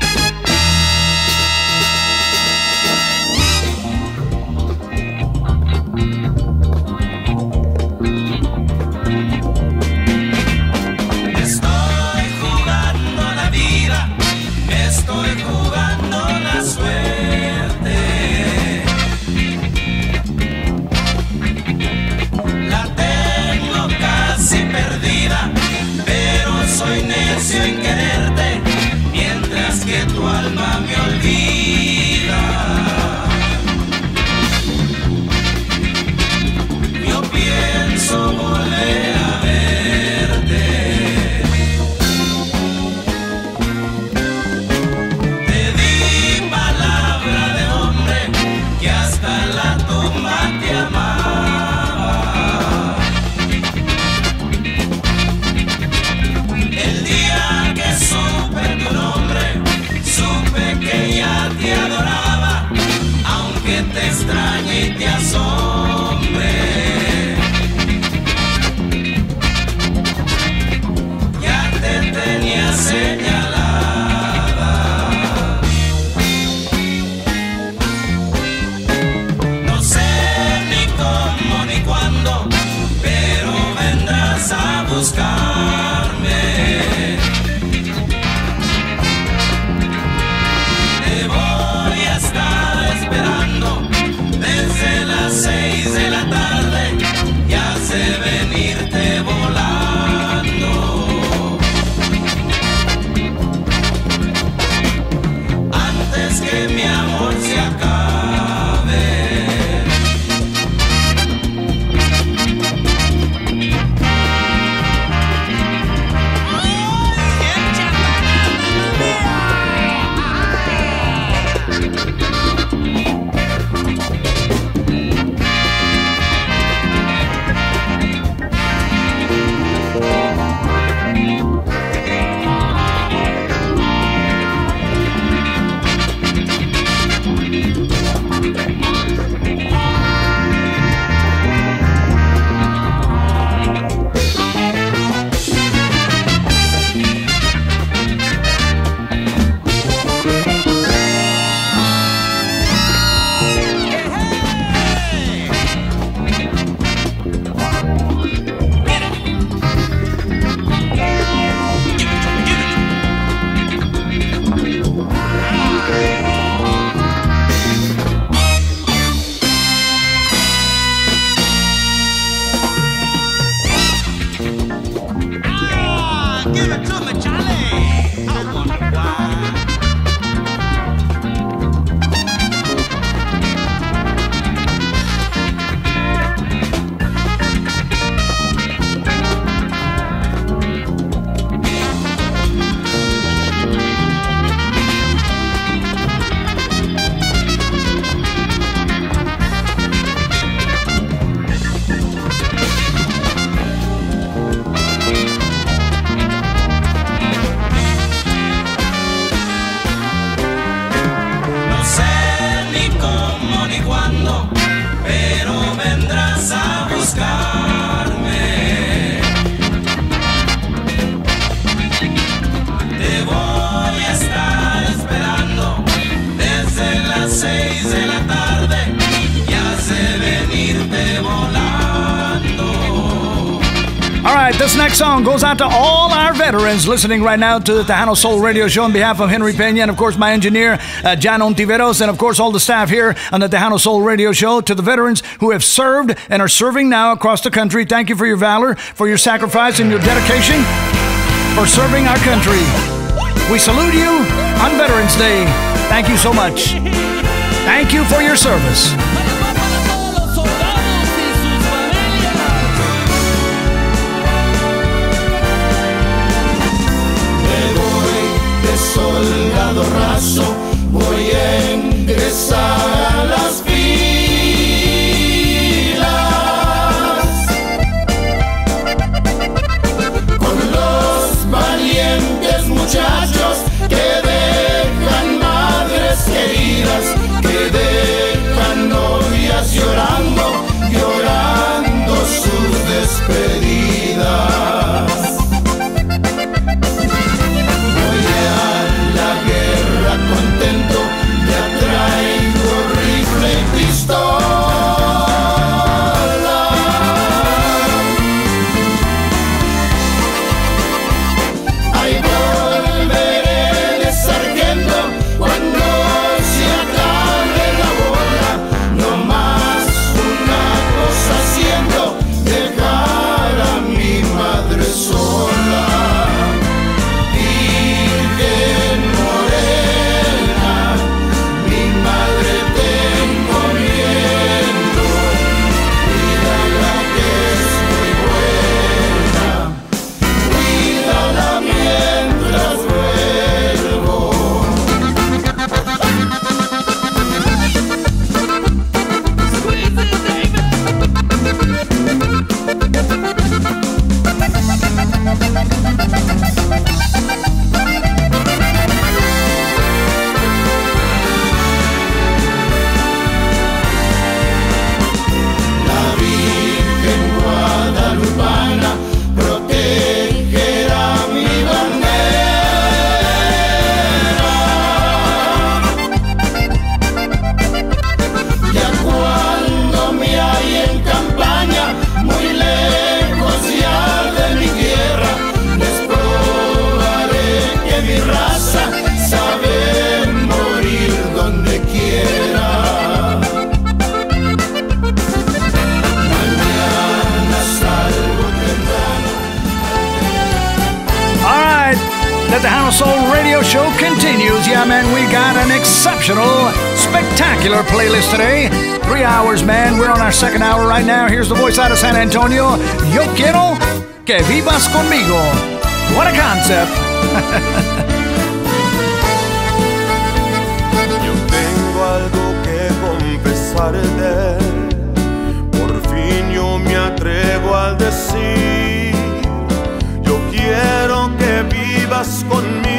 pero vendrás a buscar. Next song goes out to all our veterans listening right now to the Tejano Soul Radio Show on behalf of Henry Pena and, of course, my engineer, uh, Jan Ontiveros, and, of course, all the staff here on the Tejano Soul Radio Show. To the veterans who have served and are serving now across the country, thank you for your valor, for your sacrifice, and your dedication for serving our country. We salute you on Veterans Day. Thank you so much. Thank you for your service. voy a ingresar a las filas con los valientes muchachos que dejan madres queridas, que dejan novias llorando, llorando sus despedidas. Playlist today. Three hours, man. We're on our second hour right now. Here's the voice out of San Antonio. Yo quiero que vivas conmigo. What a concept. Yo tengo algo que confesarte. Por fin yo me atrevo al decir. Yo quiero que vivas conmigo.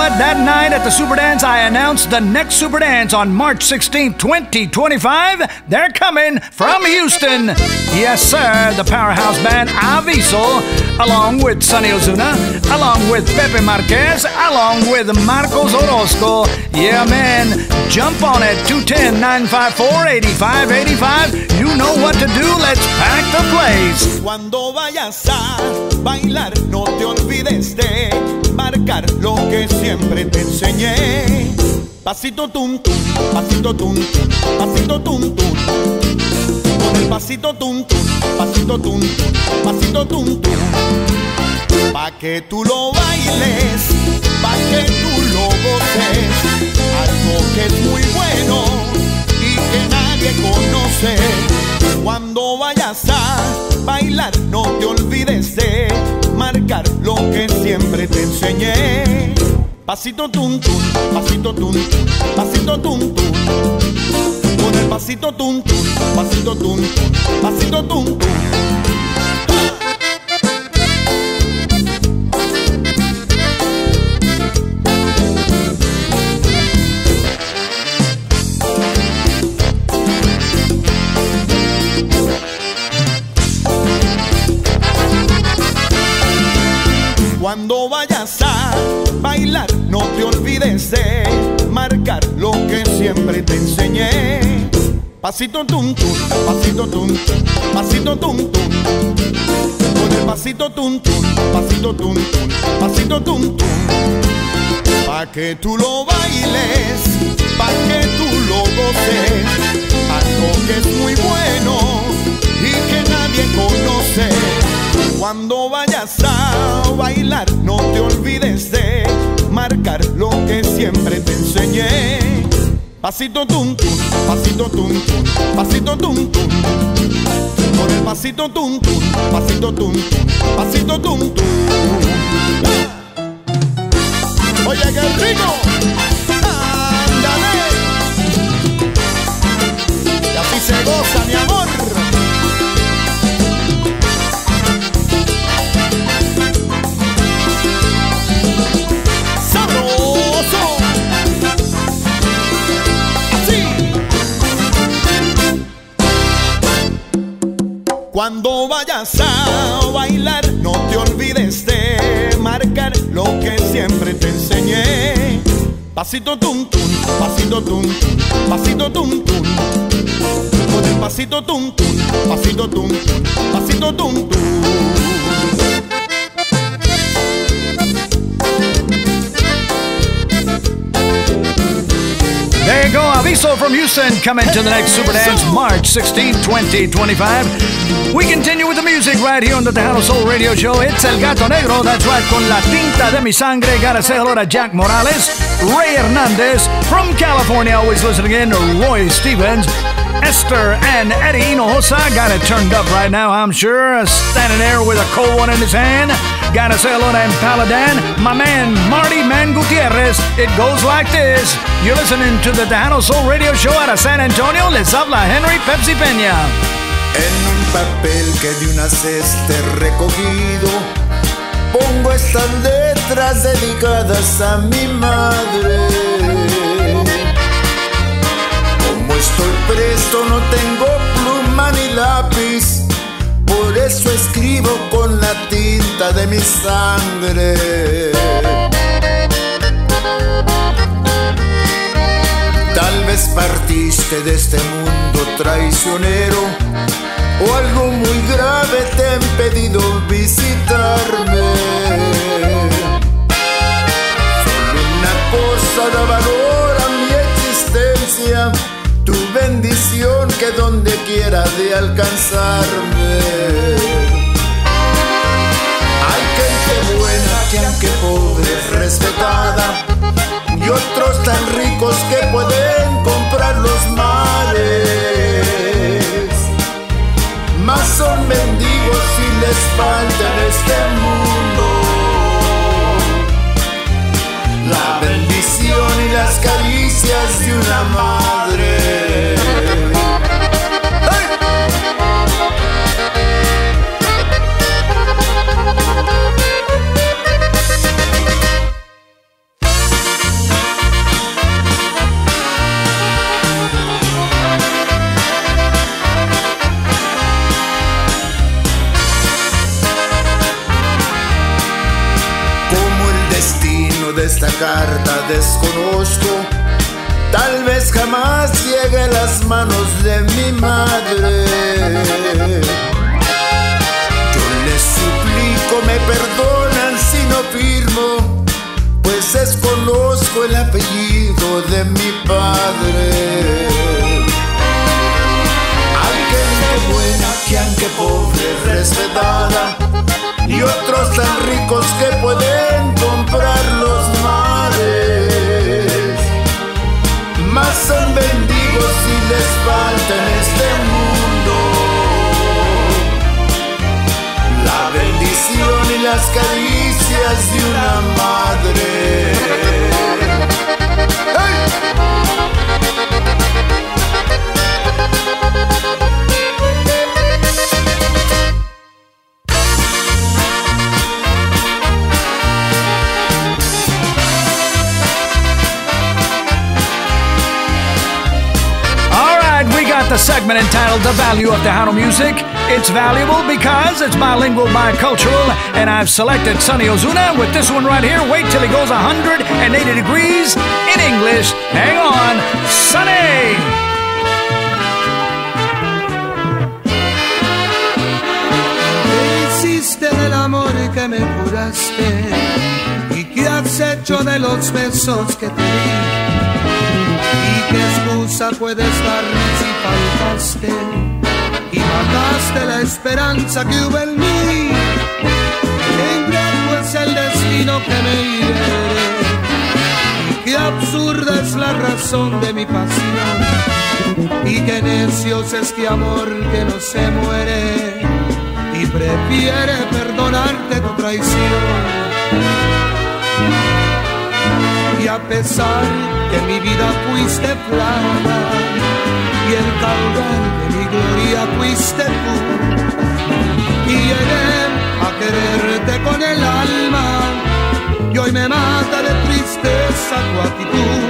What, that night at the Super Dance, I announced the next Super Dance on March 16, 2025. They're coming from Houston. Yes, sir, the powerhouse band Aviso, along with Sonny Ozuna, along with Pepe Marquez, along with Marcos Orozco. Yeah, man, jump on it, 210 954 8585. You know what to do. Let's pack the place. Cuando vayas a bailar, no te olvides de marcar lo que siempre te enseñé. Pasito tum pasito tum pasito tum. Con el pasito tum pasito tum pasito tum. Pa' que tú lo bailes, pa' que tú lo goces. Algo que es muy bueno y que nadie conoce. Cuando vayas a bailar, no te olvides de marcar lo que siempre te enseñé. Pasito tum pasito tum pasito tum. Con el pasito tum pasito tum pasito tum. Pasito tum pasito tum pasito tum. Con el pasito tum pasito tum, pasito tum tum. Pa' que tú lo bailes, pa' que tú lo goces. Algo que es muy bueno y que nadie conoce. Cuando vayas a bailar, no te olvides de marcar lo que siempre te enseñé. Pasito tum tum, pasito tum tum, pasito tum tum. Con el pasito tum tum, pasito tum tum, pasito tum tum. Oye, qué rico. Cuando vayas a bailar, no te olvides de marcar lo que siempre te enseñé. Pasito tum tum, pasito tum tum, pasito tum tum. Con el pasito tum tum, pasito tum tum, pasito tum tum. There you go. Aviso from Houston coming to the next Super Dance March 16, 2025. We continue with the music right here on the Tejano Soul Radio Show. It's El Gato Negro. That's right. Con la tinta de mi sangre. Gotta say hello to Jack Morales, Ray Hernandez from California. Always listening in. Roy Stevens. Esther and Eddie Hinojosa got it turned up right now, I'm sure. Standing there with a cold one in his hand. Hello to Paladin, my man Marty Man Gutierrez. It goes like this. You're listening to the Tejano Soul Radio Show out of San Antonio. Les habla Henry Pepsi Peña. En un papel que de una cesta recogido, pongo estas letras dedicadas a mi madre. Como estoy presto, no tengo pluma ni lápiz, por eso escribo con la tinta de mi sangre. Tal vez partiste de este mundo traicionero o algo muy grave te ha impedido visitarme. Solo una cosa da valor a mi existencia, tu bendición que donde quiera de alcanzarme. Tan ricos que pueden comprar los mares. Más son mendigos y les falta en este mundo la bendición y las caricias de una madre. De mi madre. Yo les suplico me perdonan si no firmo, pues desconozco el apellido de mi padre. Hay gente buena que aunque pobre es respetada y otros tan ricos que pueden las caricias de una. The segment entitled The Value of Tejano Music. It's valuable because it's bilingual, bicultural, and I've selected Sonny Ozuna with this one right here. Wait till he goes 180 degrees in English. Hang on, Sonny! y qué has hecho de los besos que te di y qué excusa puedes darme si faltaste y mataste la esperanza que hubo en mí. Ingrato es el destino que me hiere. Qué absurda es la razón de mi pasión. Y qué necio es este amor que no se muere. Y prefiere perdonarte tu traición. A pesar que mi vida fuiste plata y el caudal de mi gloria fuiste tú, y llegué a quererte con el alma, y hoy me mata de tristeza tu actitud.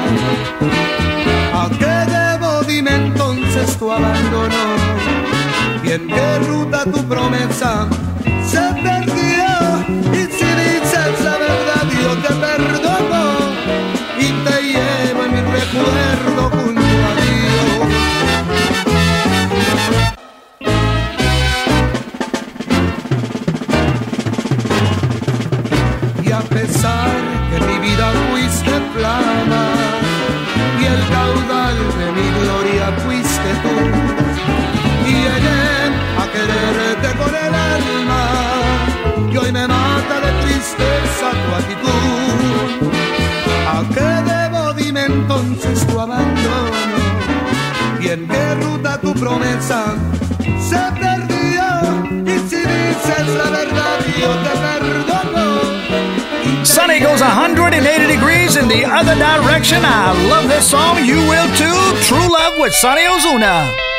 ¿A qué debo? Dime entonces tu abandono y en qué ruta tu promesa in the other direction. I love this song. You will too. True Love with Sonny Ozuna.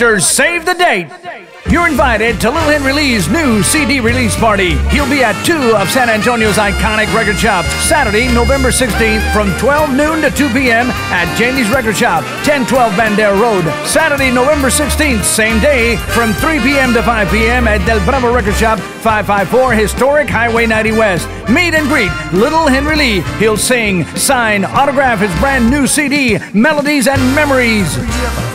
Collectors, save the date. You're invited to Little Henry Lee's new CD release party. He'll be at two of San Antonio's iconic record shops Saturday, November 16th from 12 noon to 2 p.m. at Jamie's Record Shop, 1012 Bandera Road. Saturday, November 16th, same day, from 3 p.m. to 5 p.m. at Del Bravo Record Shop, 554 Historic Highway 90 West. Meet and greet Little Henry Lee. He'll sing, sign, autograph his brand new CD, Melodies and Memories.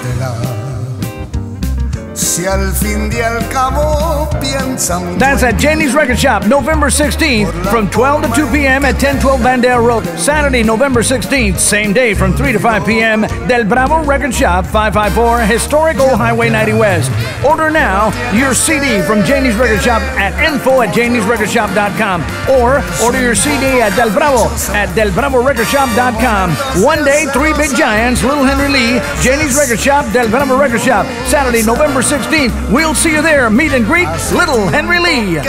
That's at Janie's Record Shop, November 16th from 12 to 2 p.m. at 1012 Vandale Road. Saturday, November 16th, same day from 3 to 5 p.m. Del Bravo Record Shop, 554 Historic Old Highway 90 West. Order now your CD from Janie's Record Shop at info at janiesrecordshop.com or order your CD at Del Bravo at delbravorecordshop.com. One day, three big giants, Little Henry Lee, Janie's Record Shop, Del Bravo Record Shop. Saturday, November 16th. We'll see you there. Meet and greet Little Henry Lee.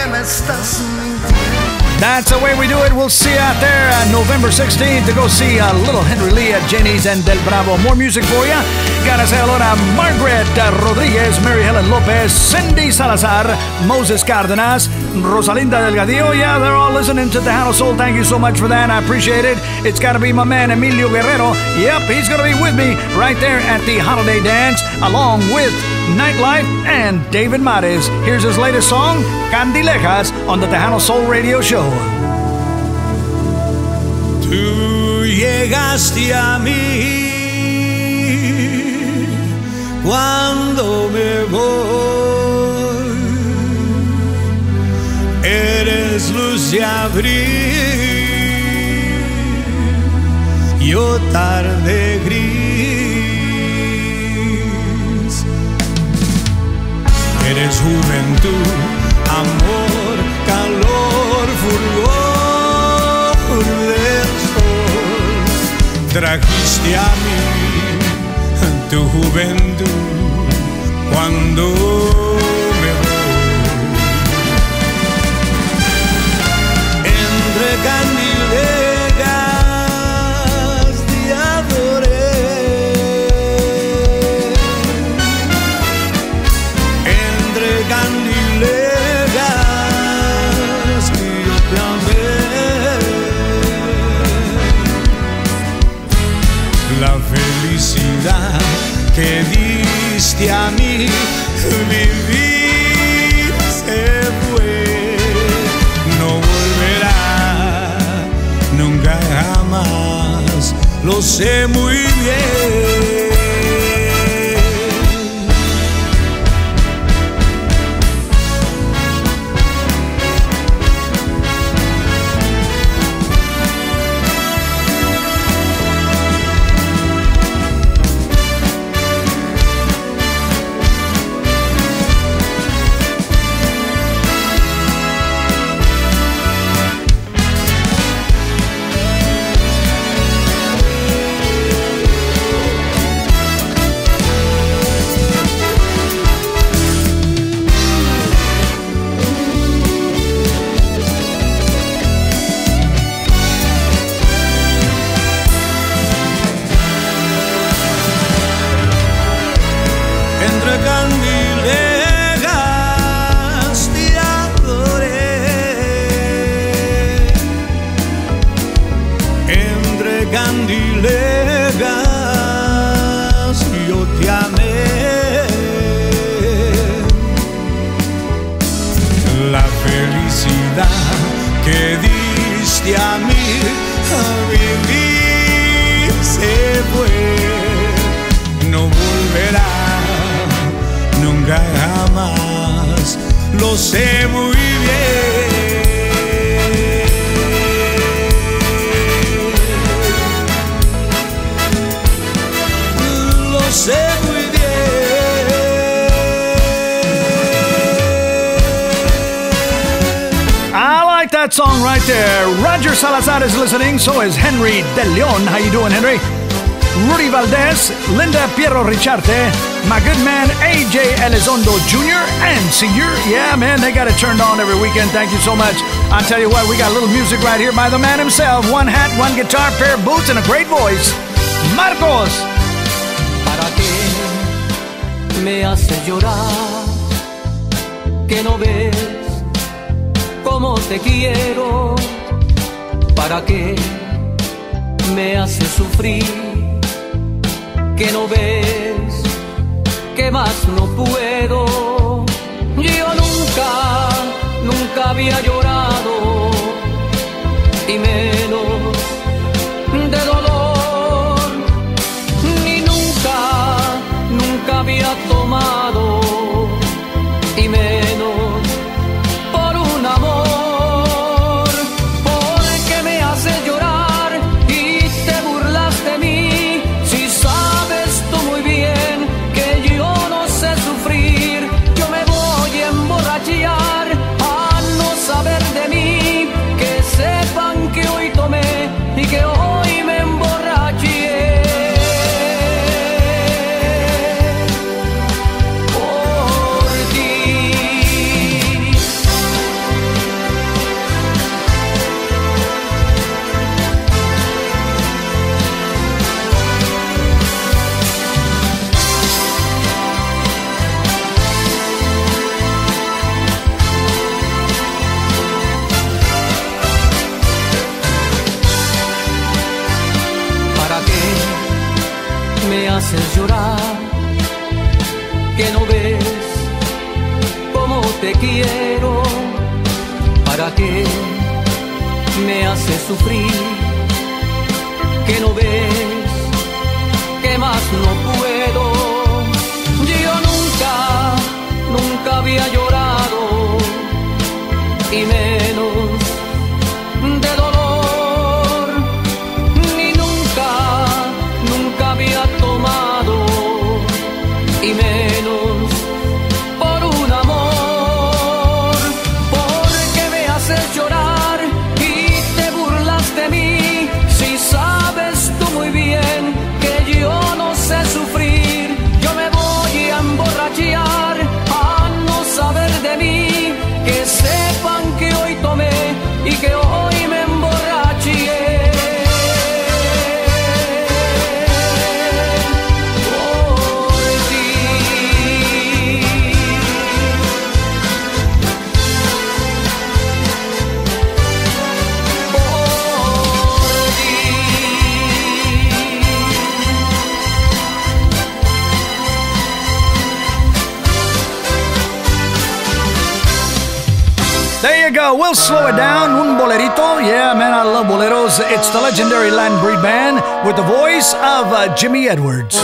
That's the way we do it. We'll see you out there on November 16th to go see uh, Little Henry Lee at Jenny's and Del Bravo. More music for you. Gotta say hello to Margaret Rodriguez, Mary Helen Lopez, Cindy Salazar, Moses Cardenas, Rosalinda Delgadillo. Yeah, they're all listening to the House Soul. Thank you so much for that. I appreciate it. It's gotta be my man Emilio Guerrero. Yep, he's gonna be with me right there at the holiday dance, along with Nightlife and David Mares. Here's his latest song, Candilejas, on the Tejano Soul Radio Show. Tú llegaste a mí cuando me voy. Eres luz de abril, yo tarde gris. Eres juventud, amor, calor, fulgor del sol. Trajiste a mí tu juventud cuando que diste a mí, vivir se fue. No volverá nunca jamás, lo sé muy bien. That song right there. Roger Salazar is listening, so is Henry De Leon. How you doing, Henry? Rudy Valdez, Linda Piero Richarte, my good man AJ Elizondo Jr. and Senior. Yeah, man, they got it turned on every weekend. Thank you so much. I'll tell you what, we got a little music right here by the man himself. One hat, one guitar, pair of boots, and a great voice. Marcos. ¿Para me haces llorar? Que no ves cómo te quiero. ¿Para qué me haces sufrir? Que no ves que más no puedo. Yo nunca, nunca había llorado y menos de dolor ni nunca, nunca había tomado haces sofrer. We'll slow it down. Un bolerito. Yeah, man, I love boleros. It's the legendary Land Breed Band with the voice of uh, Jimmy Edwards.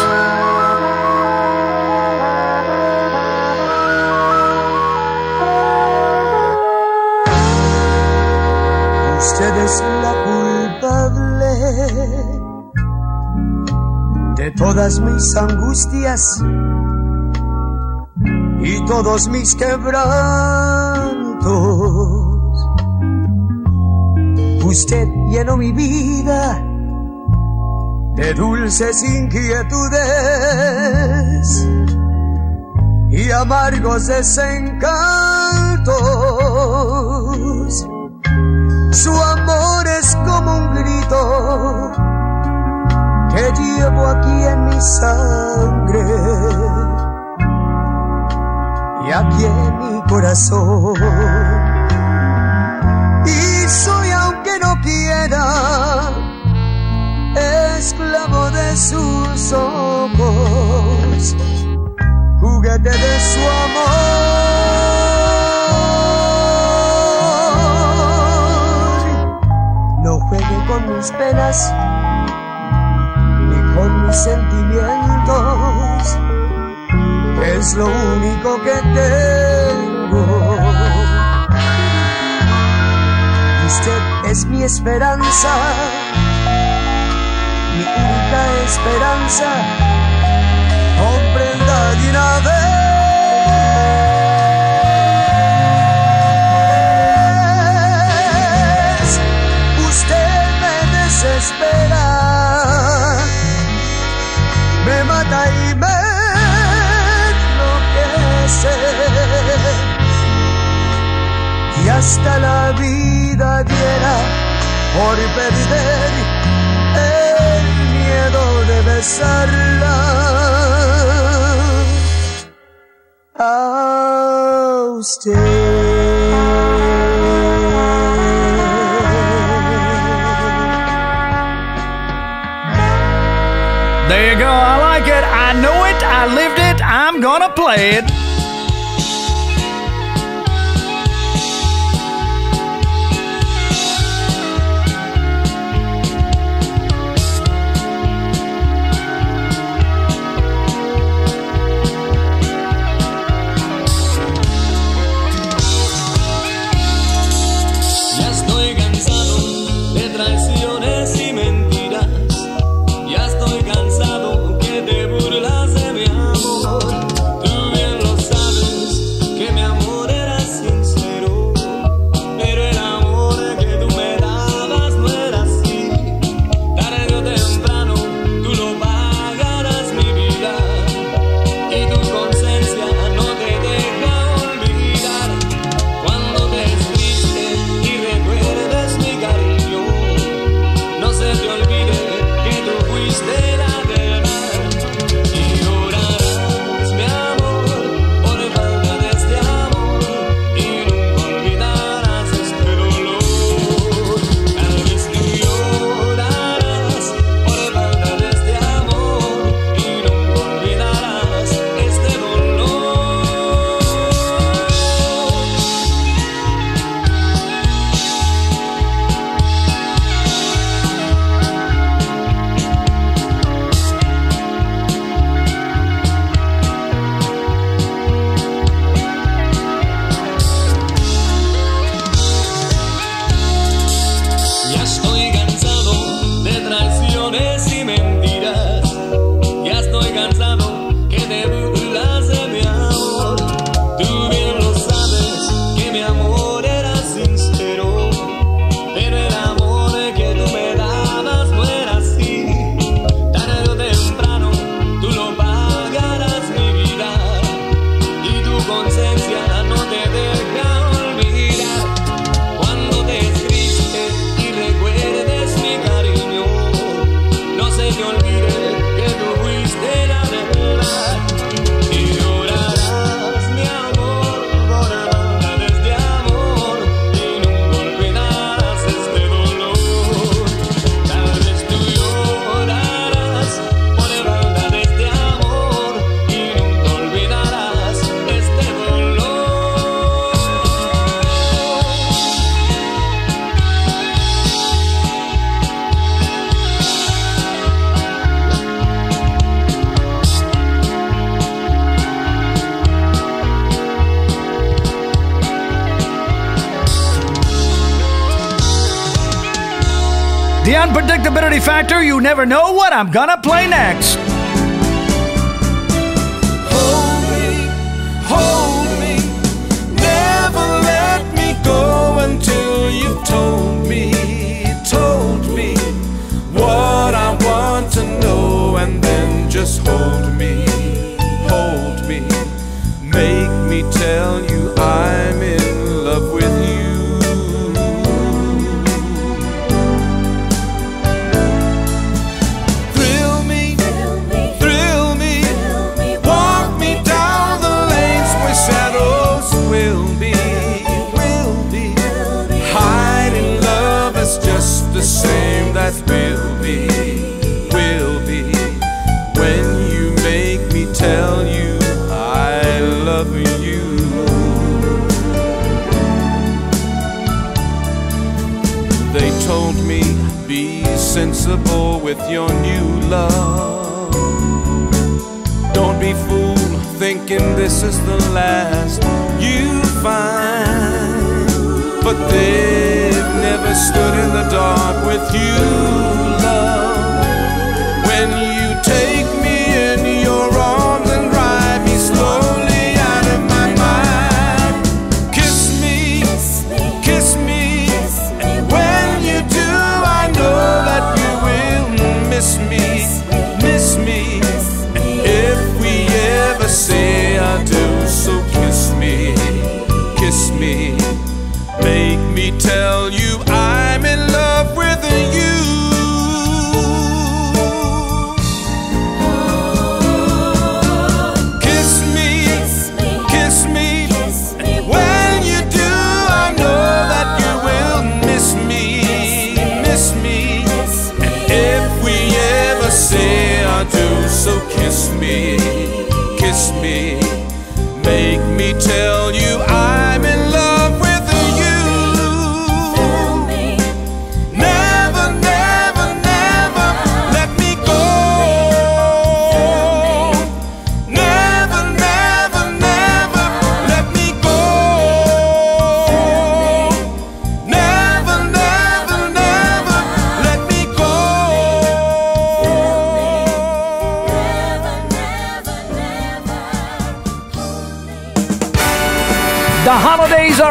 Usted es la culpable de todas mis angustias y todos mis quebrantos. Usted llenó mi vida de dulces inquietudes y amargos desencantos. Su amor es como un grito que llevo aquí en mi sangre y aquí en mi corazón. Esclavo de sus ojos, juguete de su amor. No juegue con mis penas ni con mis sentimientos, es lo único que tengo. Es mi esperanza, mi única esperanza. Comprenda de una vez. Usted me desespera, me mata y me enloquece. Y hasta la vida diera por perder el miedo de besarla. A usted. There you go. I like it. I know it. I lived it. I'm gonna play it. Never know what I'm gonna play next.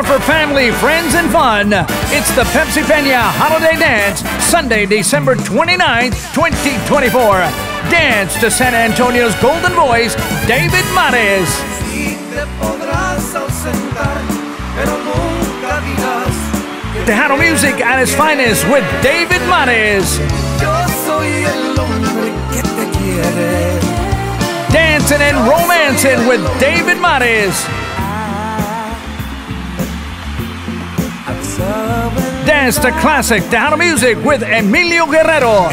Are for family, friends, and fun. It's the Pepsi Pena Holiday Dance, Sunday, December 29th, 2024. Dance to San Antonio's golden voice, David Mares. Tejano Music at its finest with David Mares. Dancing and romancing with David Mares. Dance to classic Tejano Music with Emilio Guerrero.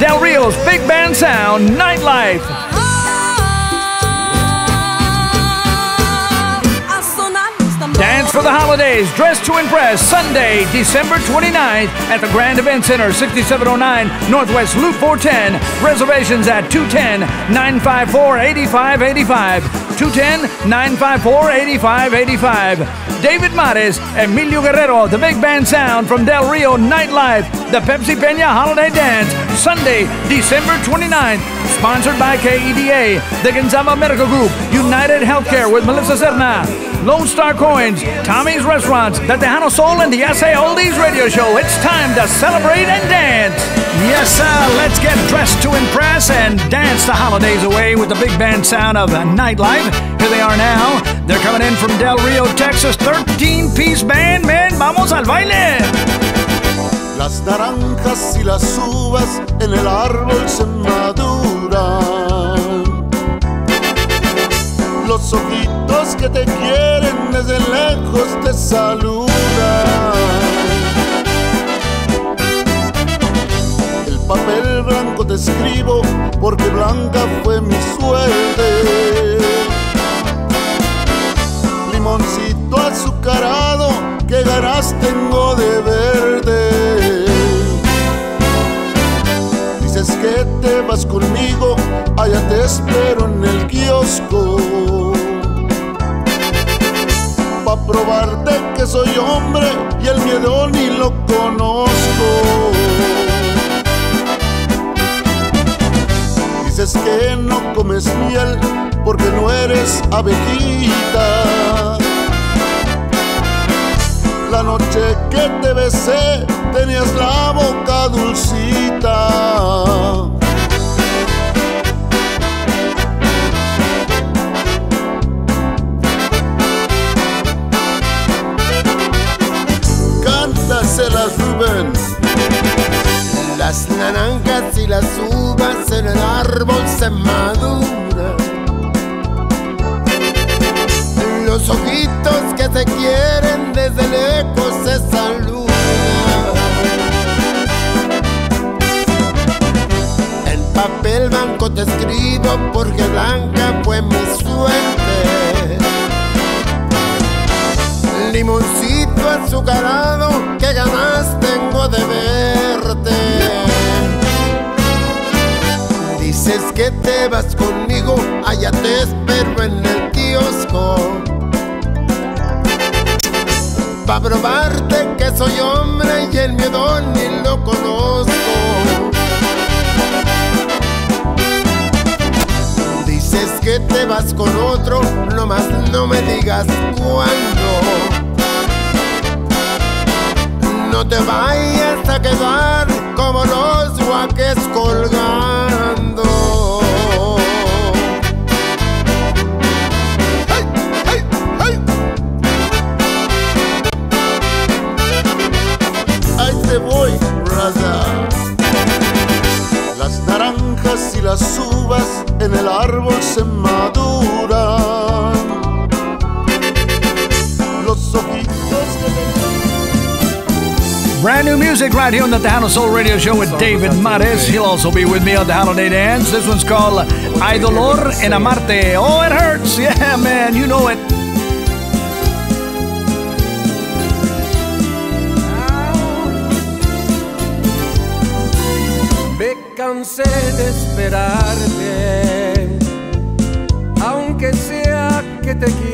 Del Rio's Big Band Sound Nightlife. Dance for the holidays, dress to impress, Sunday, December 29th at the Grand Event Center, 6709 Northwest Loop 410. Reservations at 210 954 8585. 210 954 8585. David Mares, Emilio Guerrero, the Big Band Sound from Del Rio Nightlife, the Pepsi Pena Holiday Dance, Sunday, December 29th. Sponsored by KEDA, the Gonzama Medical Group, United Healthcare with Melissa Serna, Lone Star Coins, Tommy's Restaurants, the Tejano Soul, and the SA Oldies Radio Show. It's time to celebrate and dance. Yes, sir. Let's get dressed to impress and dance the holidays away with the big band sound of Nightlife. Here they are now. They're coming in from Del Rio, Texas. 13 piece band, man. Vamos al baile. Las naranjas y las uvas en el árbol se maduran. Los ojitos que te quieren desde lejos te saludan. Papel blanco te escribo porque blanca fue mi suerte. Limoncito azucarado, que ganas tengo de verde. Dices que te vas conmigo, allá te espero en el kiosco. Pa' probarte que que soy hombre y el miedo ni lo conozco. Dices que no comes miel porque no eres abejita. La noche que te besé tenías la boca dulcita. Cántaselas, Rubén. Las naranjas y las uvas en el árbol se maduran. Los ojitos que se quieren desde lejos se saludan. En papel blanco te escribo porque blanca fue mi suerte. Limoncito azucarado, que ganas tengo de verte. Que te vas conmigo, allá te espero en el kiosco. Pa' probarte que soy hombre y el miedo ni lo conozco. Dices que te vas con otro, nomás no me digas cuándo. No te vayas a quedar como los guaques colgando. Las uvas en el árbol se maduran. Los ojitos Brand new music right here on the Tejano Soul Radio Show with David Mares. He'll also be with me on the Holiday Dance. This one's called Hay Dolor en Amarte. Oh, it hurts. Yeah, man, you know it. Cansé de esperarte, aunque sea que te quiero,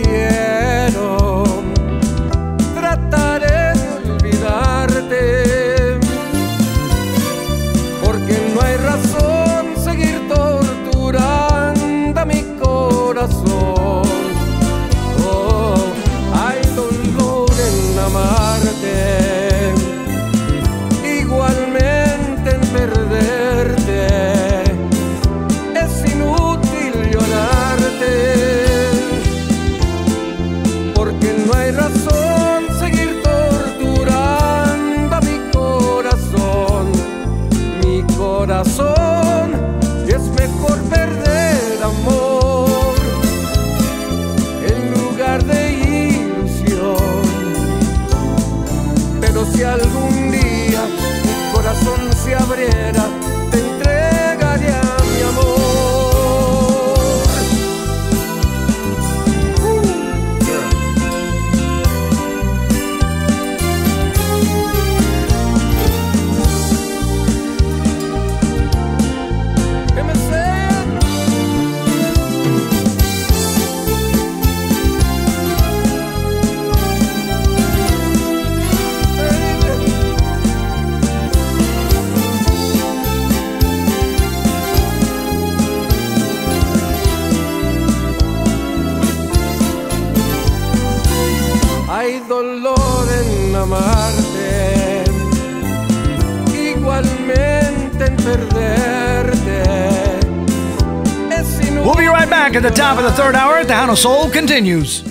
third hour. Soul continues.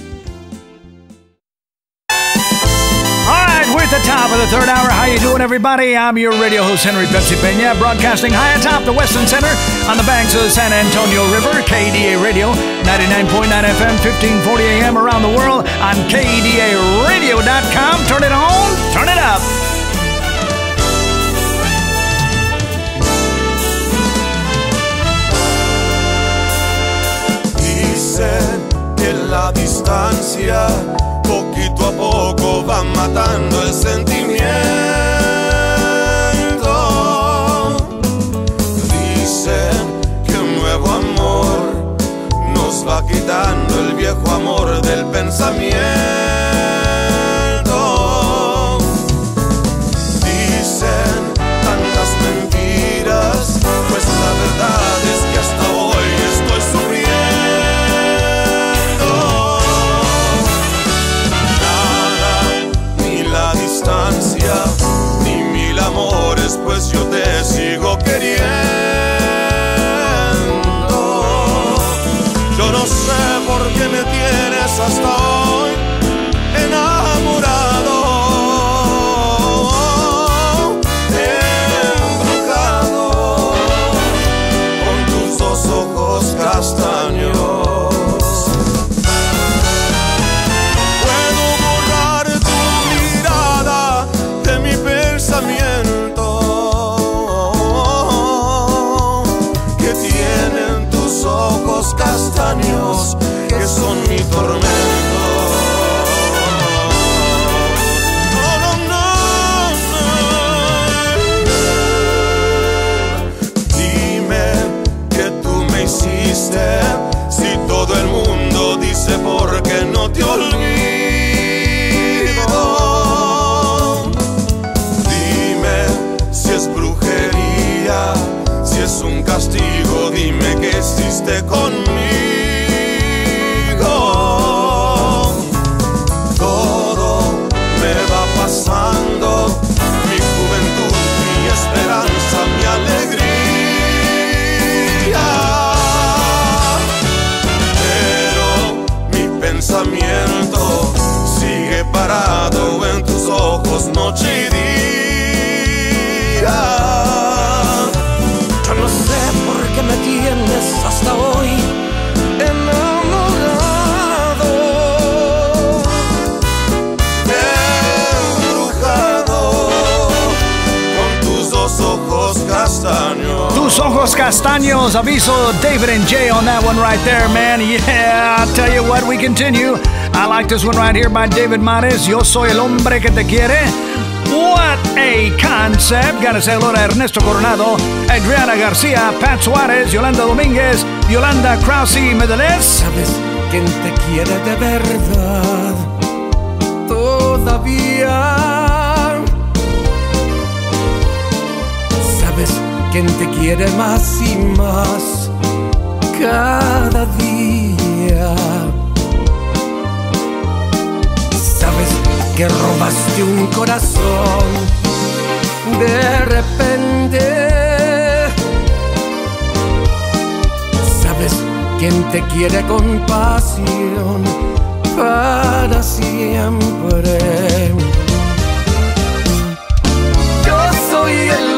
All right, we're at the top of the third hour. How you doing, everybody? I'm your radio host, Henry Pepsi Pena, broadcasting high atop the Western Center on the banks of the San Antonio River. KDA Radio, 99.9 FM, 1540 AM around the world on KDARadio.com. Turn it on, turn it up. Poquito a poco va matando el sentimiento. Dicen que un nuevo amor nos va quitando el viejo amor del pensamiento. queriendo. Yo no sé por qué me tienes hasta ahora. ojos, noches. Tus ojos castaños, aviso David and Jay on that one right there, man. Yeah, I'll tell you what, we continue. I like this one right here by David Mares. Yo soy el hombre que te quiere. What a concept. Gotta say hello to Ernesto Coronado, Adriana Garcia, Pat Suárez, Yolanda Domínguez, Yolanda Krause Medeles. ¿Sabes quién te quiere de verdad? Todavía. ¿Sabes quién te quiere más y más? Cada día. ¿Sabes que robaste un corazón? De repente. ¿Sabes quién te quiere con pasión para siempre? Yo soy el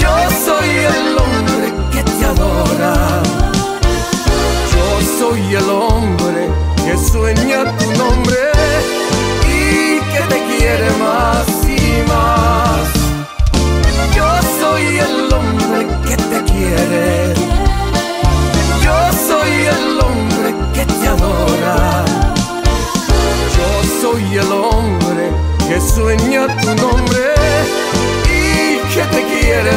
Yo soy el hombre que te adora. Yo soy el hombre que sueña tu nombre y que te quiere más y más. Yo soy el hombre que te quiere. Yo soy el hombre que te adora. Yo soy el hombre que sueña tu nombre y que te quiere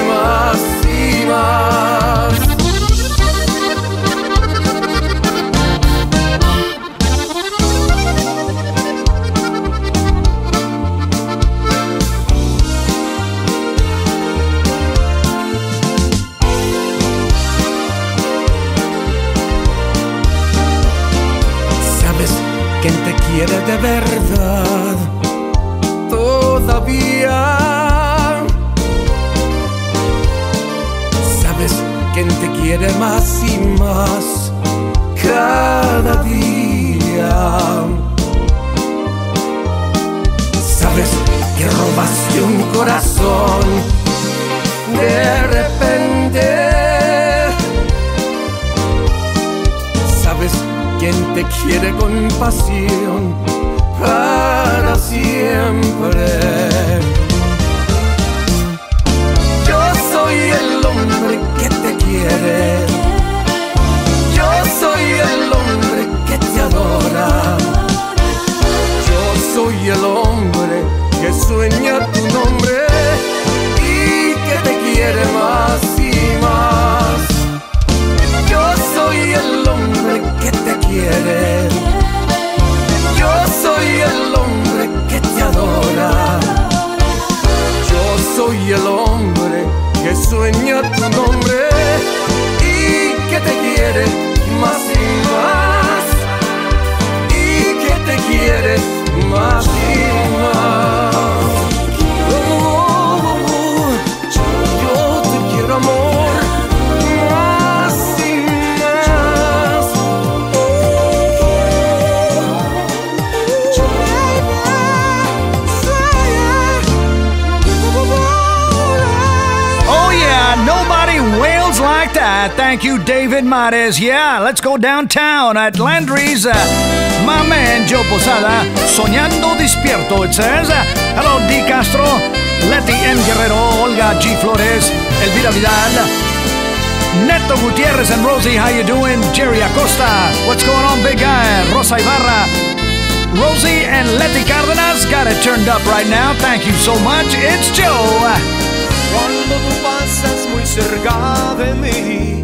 Mares. Yeah, let's go downtown at Landry's. Uh, my man, Joe Posada, Soñando Despierto, it says. Uh, hello, D. Castro, Letty M. Guerrero, Olga G. Flores, Elvira Vidal, Neto Gutierrez and Rosie, how you doing? Jerry Acosta, what's going on, big guy? Rosa Ibarra, Rosie and Letty Cardenas got it turned up right now. Thank you so much. It's Joe. Cuando tú pasas muy cerca de mí,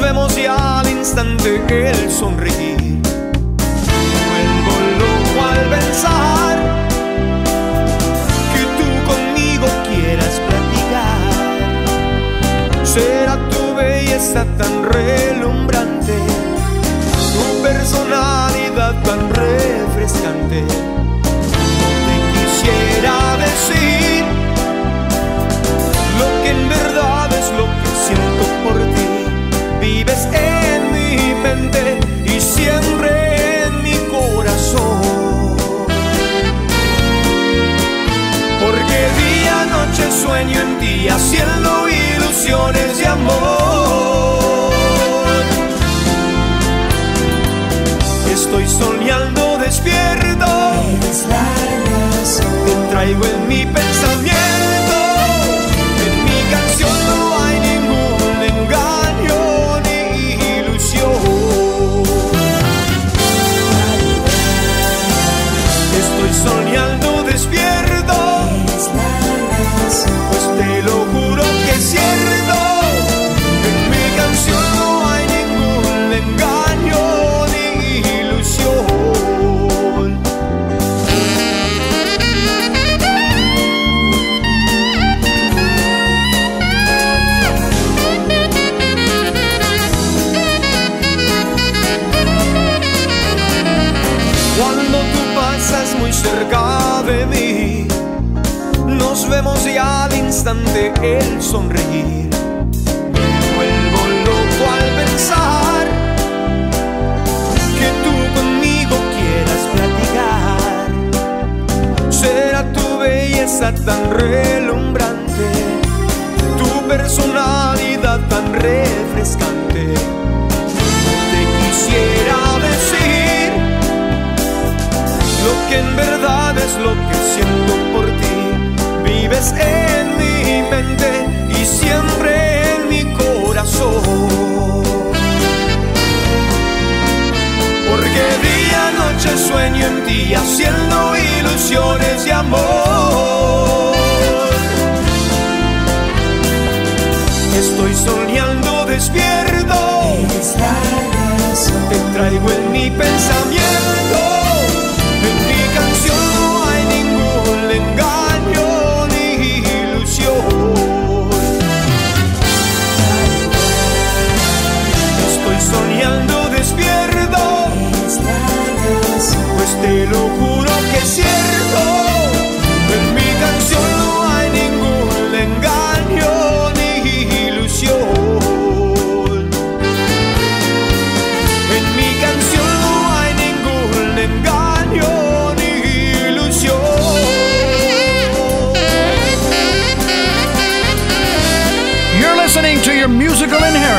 vemos ya al instante el sonreír. Vuelvo loco al pensar que tú conmigo quieras platicar. Será tu belleza tan relumbrante, tu personalidad tan refrescante. Te quisiera decir lo que en verdad es lo que siento por ti vives en mi mente y siempre en mi corazón. Porque día, noche sueño en ti, haciendo ilusiones de amor. Estoy soñando despierto. Eres la. Te traigo el instante el sonreír. Vuelvo loco al pensar que tú conmigo quieras platicar. Será tu belleza tan relumbrante, tu personalidad tan refrescante. Te quisiera decir lo que en verdad es lo que siento por ti. Vives en mi mente y siempre en mi corazón. Porque día y noche sueño en ti haciendo ilusiones de amor. Estoy soñando despierto. Te traigo en mi pensamiento.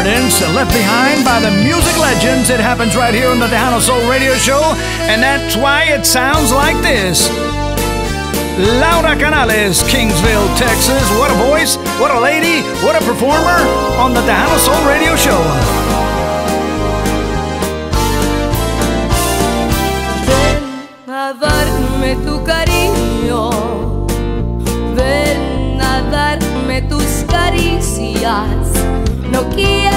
Left behind by the music legends. It happens right here on the Tejano Soul Radio Show, and that's why it sounds like this. Laura Canales, Kingsville, Texas. What a voice, what a lady, what a performer on the Tejano Soul Radio Show. a darme tu cariño, ven a darme tus caricias. No quiero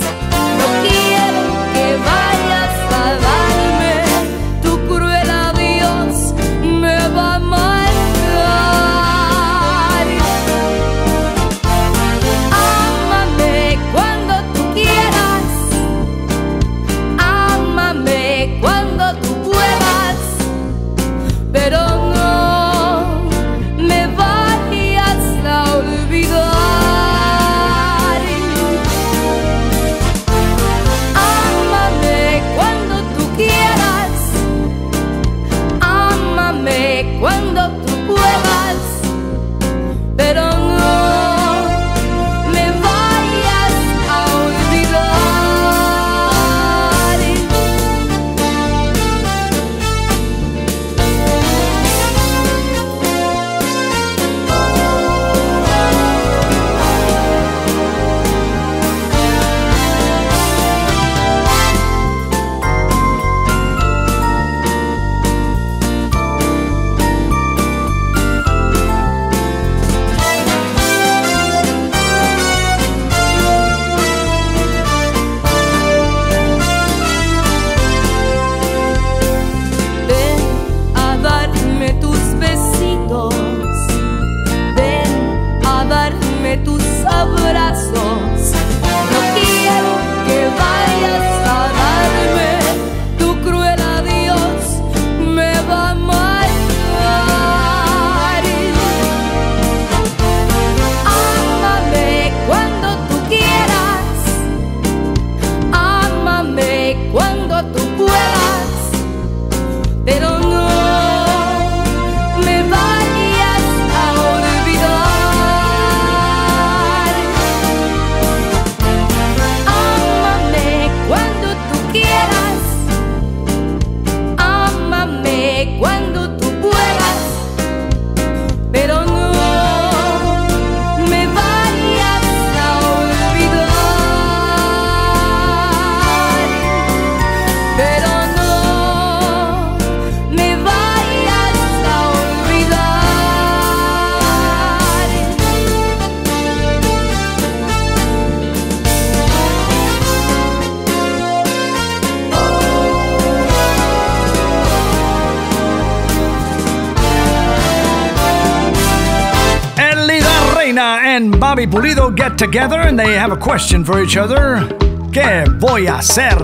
get together and they have a question for each other. ¿Qué voy a hacer?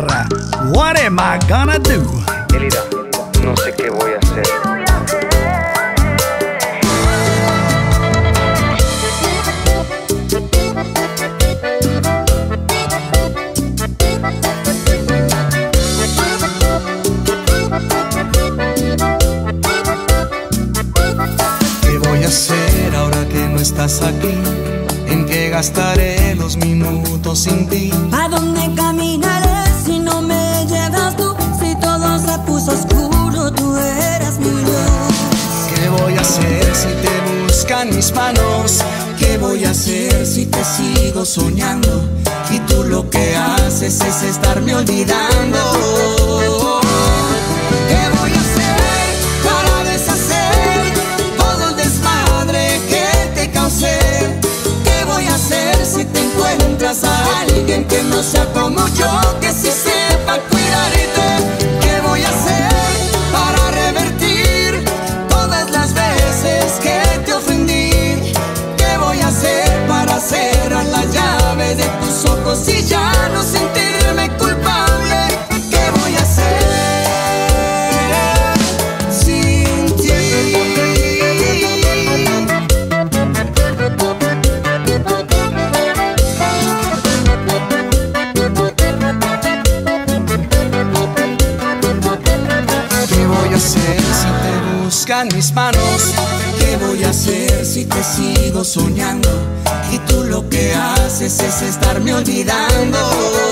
What am I gonna do? Gastaré los minutos sin ti? ¿A dónde caminaré si no me llegas tú? Si todo se puso oscuro, tú eres mi luz. ¿Qué voy a hacer si te buscan mis manos? ¿Qué voy a hacer si te sigo soñando? Y tú lo que haces es estarme olvidando. Alguien que no sea como yo, ¿Qué voy a hacer si te sigo soñando? Y tú lo que haces es estarme olvidando.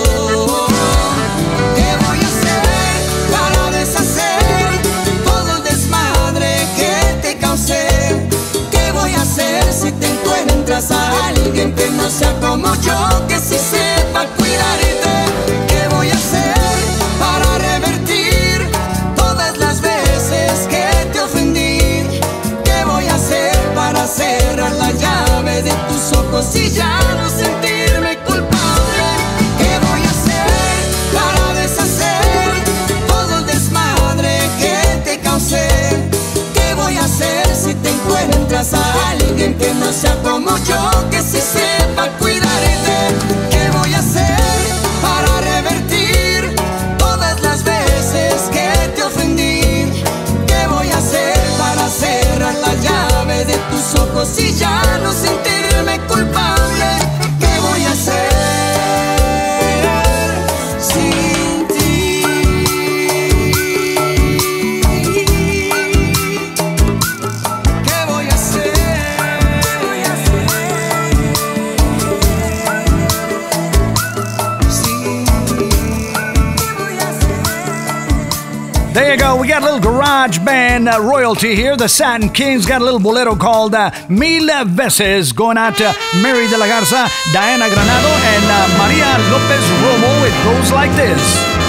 Royalty here. The Satin Kings got a little bolero called uh, Mil Veces going out to Mary de la Garza, Diana Granado, and uh, Maria Lopez Romo. It goes like this.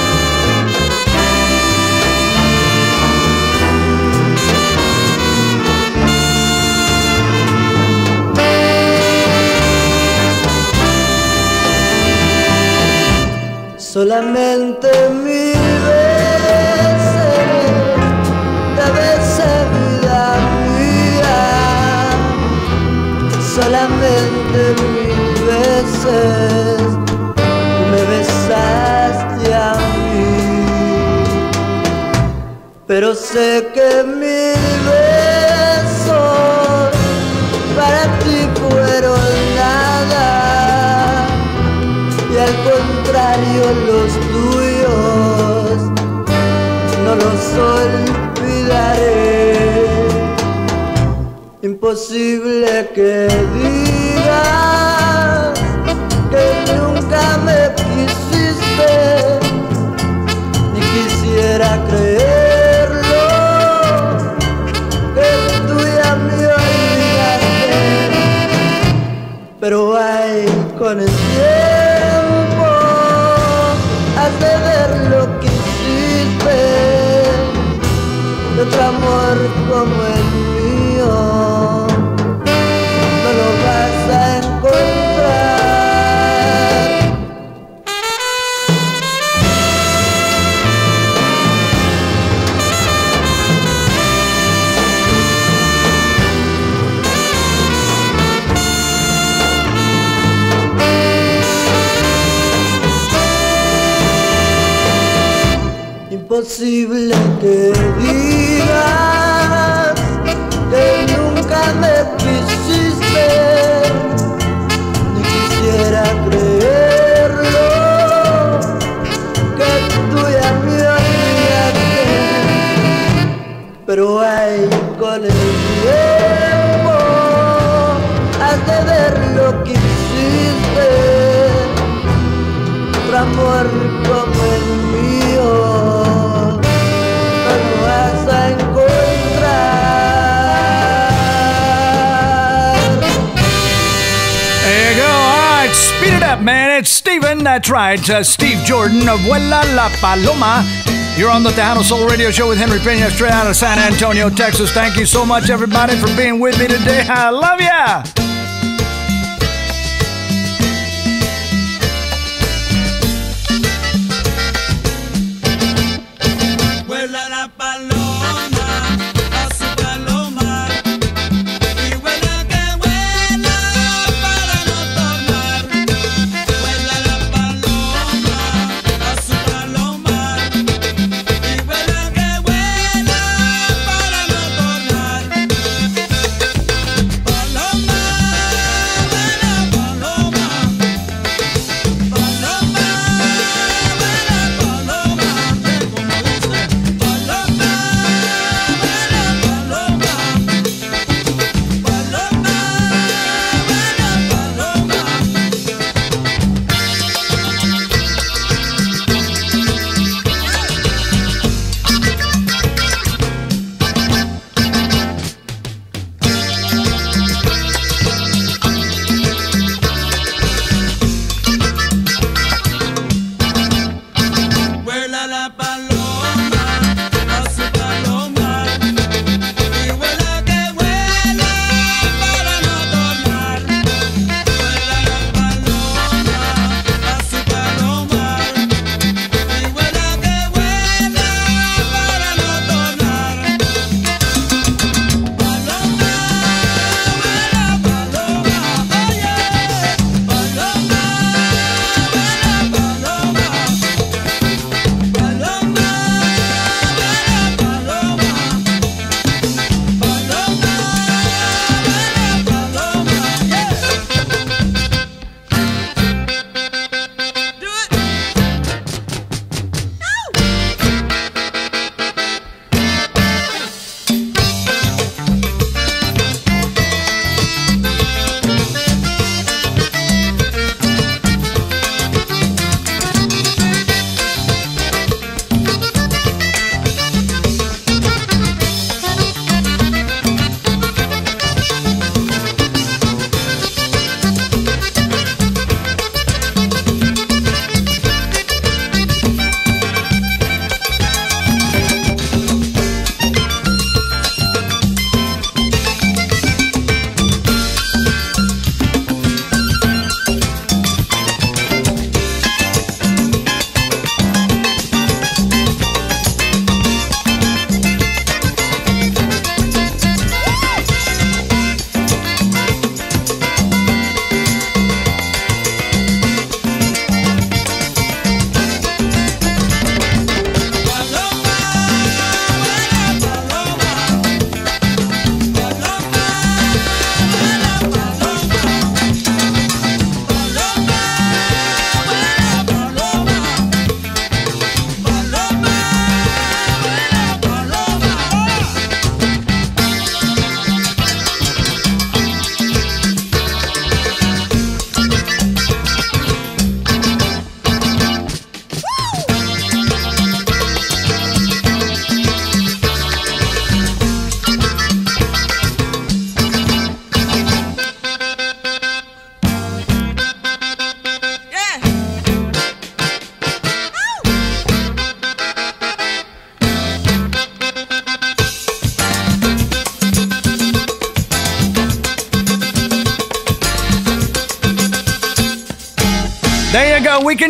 Solamente Mil veces me besaste a mí. Pero sé que mil besos para ti fueron nada y al contrario los tuyos no los olvidaré. Imposible que digas que nunca me quisiste, ni quisiera creerlo, que tú ya me pero ay, con el Imposible que digas que nunca me quisiste, ni quisiera creerlo, que tú ya me olvidaste, pero That's right. Uh, Steve Jordan of Vuela La Paloma. You're on the Tejano Soul Radio Show with Henry Pena, straight out of San Antonio, Texas. Thank you so much, everybody, for being with me today. I love ya.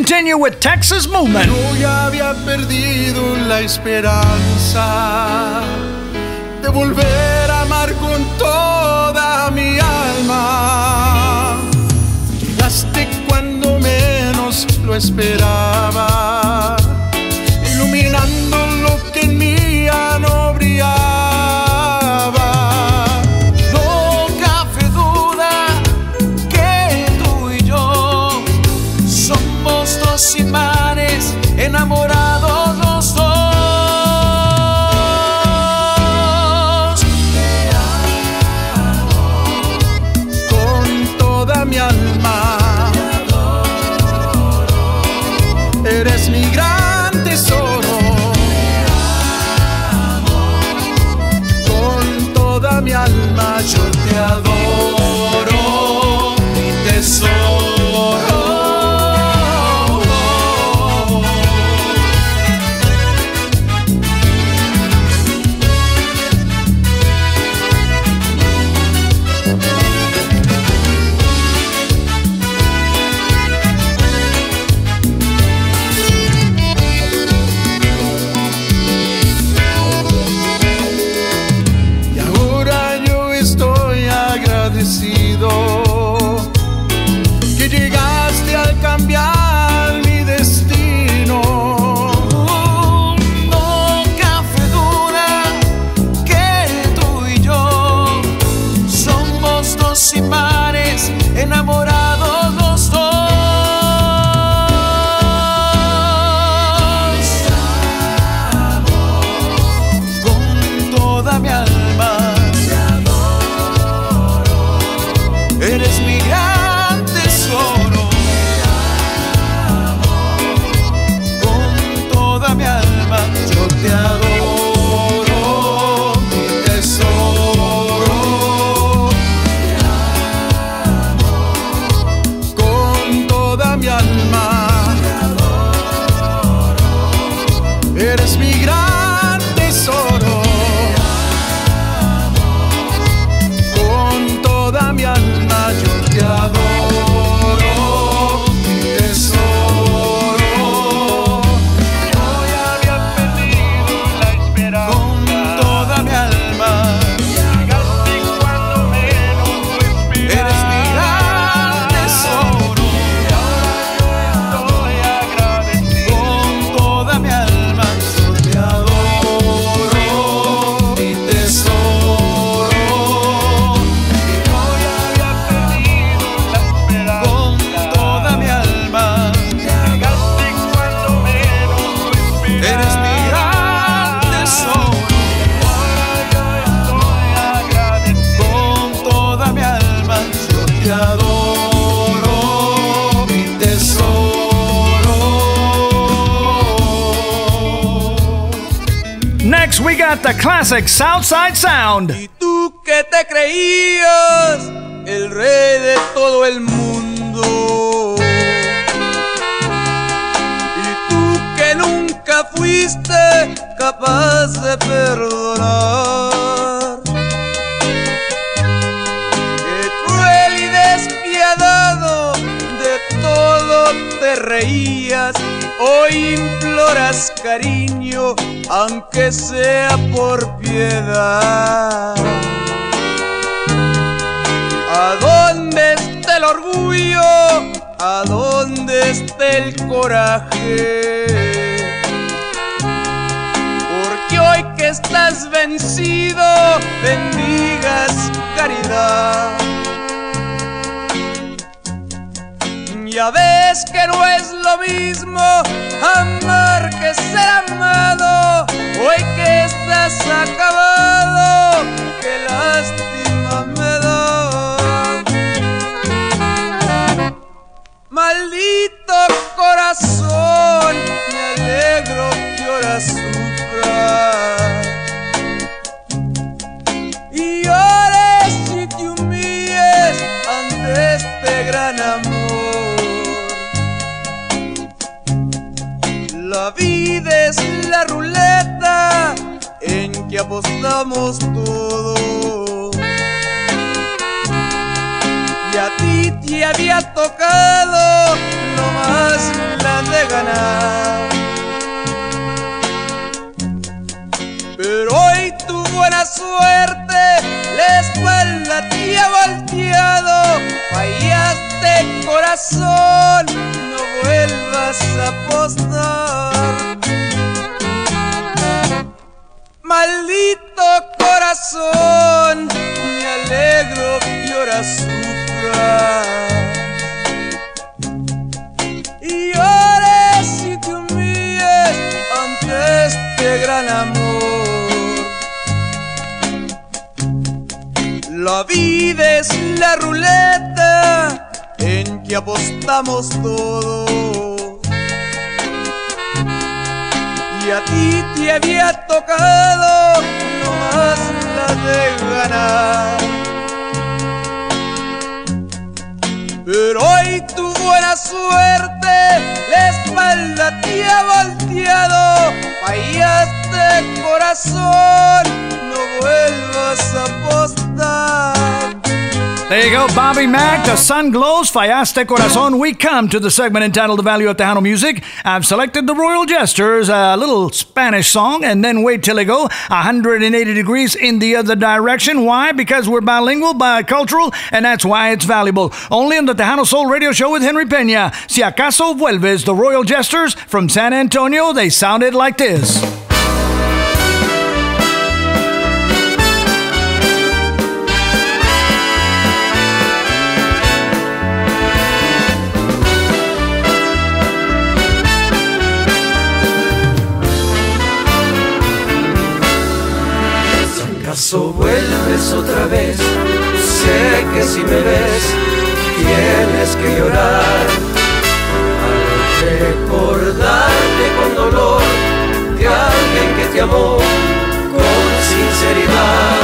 Continue with Texas Movement. Ya había perdido la esperanza de volver a amar con toda mi alma. Llegaste cuando menos lo esperaba, Next, we got the classic Southside Sound. Tú que te creías el rey de todo el mundo. Y tú que nunca fuiste capaz de perdonar. Reías. Hoy imploras cariño, aunque sea por piedad. ¿A dónde está el orgullo? ¿A dónde está el coraje? Porque hoy que estás vencido, bendigas caridad. Ya ves que no es lo mismo amar que ser amado. Hoy que estás acabado, qué lástima me da. Maldito corazón, me alegro que ahora sufras. Y llores y te humilles ante este gran amor. La vida es la ruleta en que apostamos todo. Y a ti te había tocado nomás la de ganar. Pero hoy tu buena suerte, la espalda te ha volteado. Fallaste corazón, no vuelvas a apostar. Maldito corazón, me alegro que ahora sufras. Y llores y te humilles ante este gran amor. La vida es la ruleta en que apostamos todos. Y a ti te había tocado nomás la de ganar. Pero hoy tu buena suerte, la espalda te ha volteado. Fallaste corazón, no vuelvas a apostar. There you go, Bobby Mack. The sun glows, fallaste corazon. We come to the segment entitled The Value of Tejano Music. I've selected the Royal Jesters, a little Spanish song, and then wait till they go 180 degrees in the other direction. Why? Because we're bilingual, bicultural, and that's why it's valuable. Only on the Tejano Soul Radio Show with Henry Pena. Si acaso vuelves, the Royal Jesters from San Antonio, they sounded like this. Acaso vuelves otra vez, sé que si me ves, tienes que llorar. Al recordarte con dolor de alguien que te amó con sinceridad.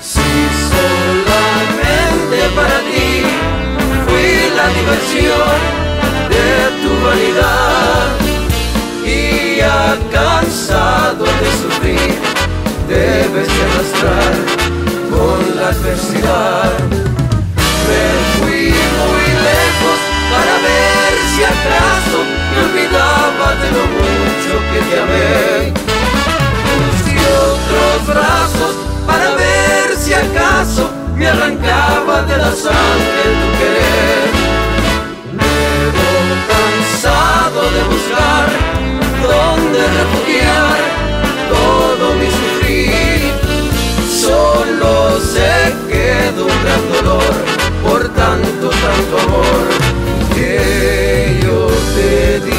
Si solamente para ti fui la diversión de tu vanidad y ya cansado de sufrir debes de arrastrar con la adversidad. Me fui muy lejos para ver si acaso me olvidaba de lo mucho que te amé. Busqué otros brazos para ver si acaso me arrancaba de la sangre tu querer. Pero cansado de buscar dónde refugiar todo mi Solo se quedó un gran dolor por tanto, tanto amor que yo te di.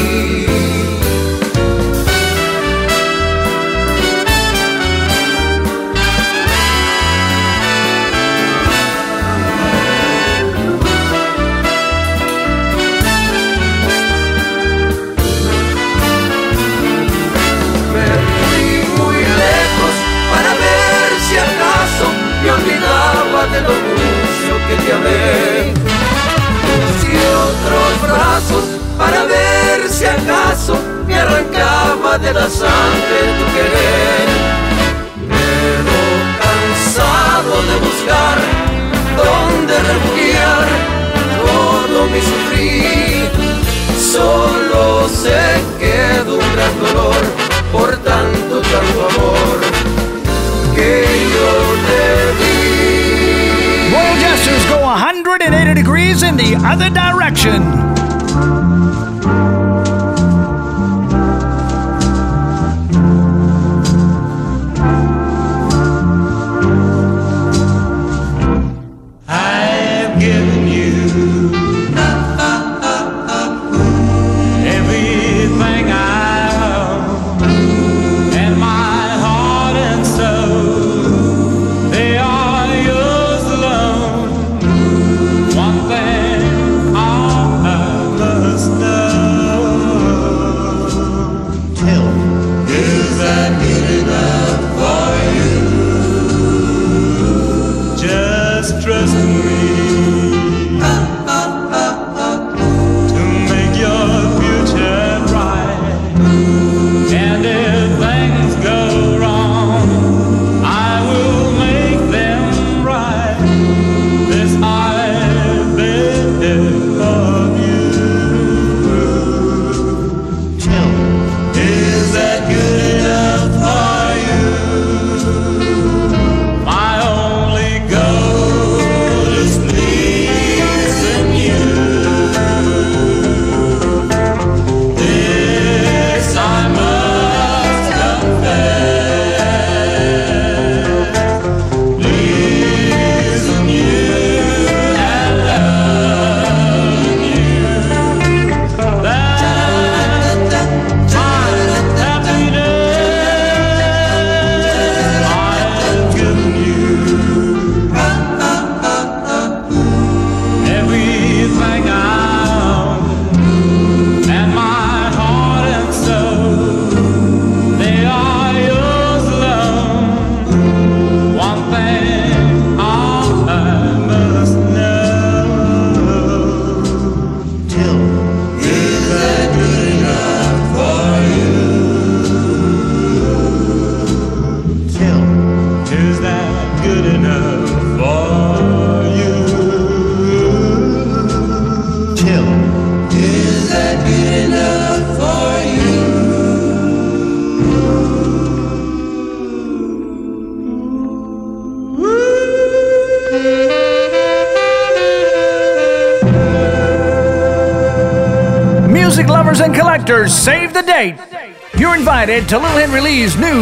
Te amé. Y otros brazos para ver si acaso me arrancaba de la sangre tu querer. Pero cansado de buscar dónde refugiar todo mi sufrir, other direction.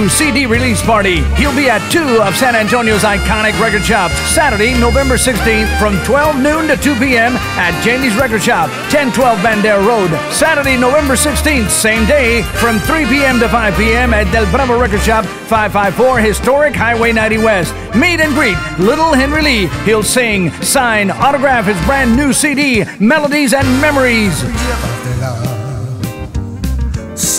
CD release party. He'll be at two of San Antonio's iconic record shops Saturday, November 16th from 12 noon to 2 p.m. at Janie's Record Shop, 1012 Bandera Road. Saturday, November 16th, same day, from 3 p.m. to 5 p.m. at Del Bravo Record Shop, 554 Historic Highway 90 West. Meet and greet Little Henry Lee. He'll sing, sign, autograph his brand new CD, Melodies and Memories.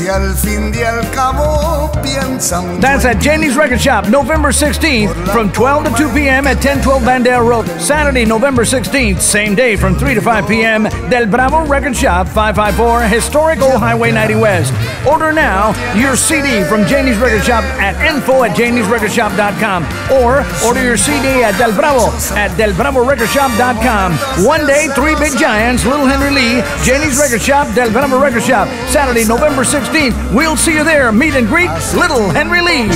Si al fin y al cabo piensan That's at Janie's Record Shop, November 16th from 12 to 2 p.m. at 1012 Bandale Road. Saturday, November 16th, same day from 3 to 5 p.m. Del Bravo Record Shop, 554 Historic Old Highway 90 West. Order now your CD from Janie's Record Shop at info at janiesrecordshop.com or order your CD at Del Bravo at delbravorecordshop.com. One day, three big giants, Little Henry Lee, Janie's Record Shop, Del Bravo Record Shop. Saturday, November 16th. We'll see you there. Meet and greet Little Henry Lee.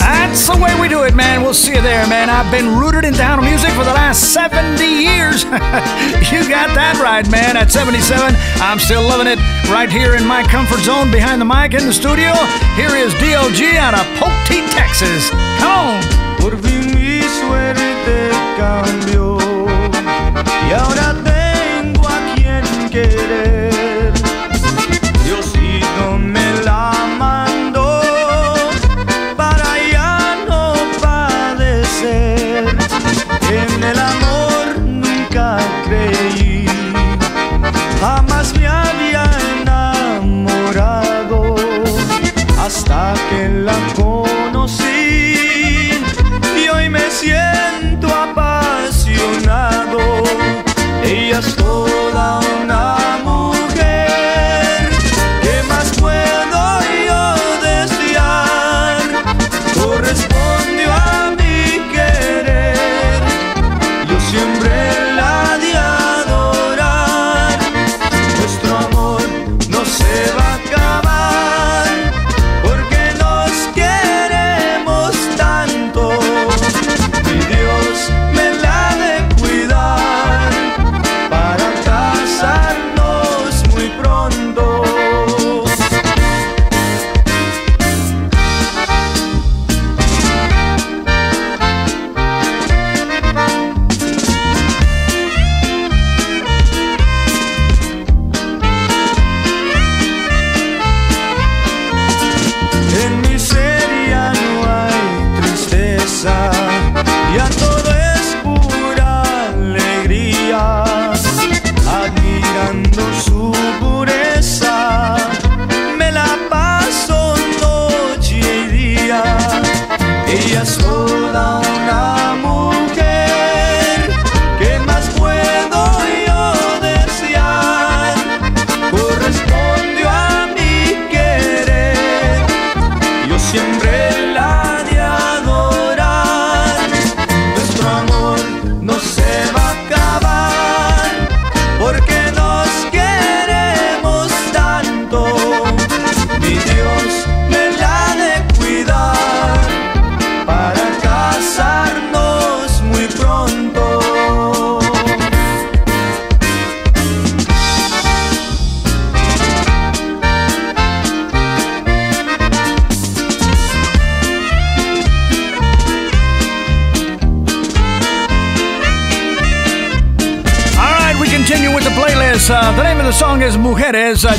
That's the way we do it, man. We'll see you there, man. I've been rooted in down music for the last 70 years. you got that right, man. At 77, I'm still loving it right here in my comfort zone behind the mic in the studio. Here is DLG out of Poteet, Texas. Come on. Por fin mi suerte cambió y ahora tengo a quien querer. slow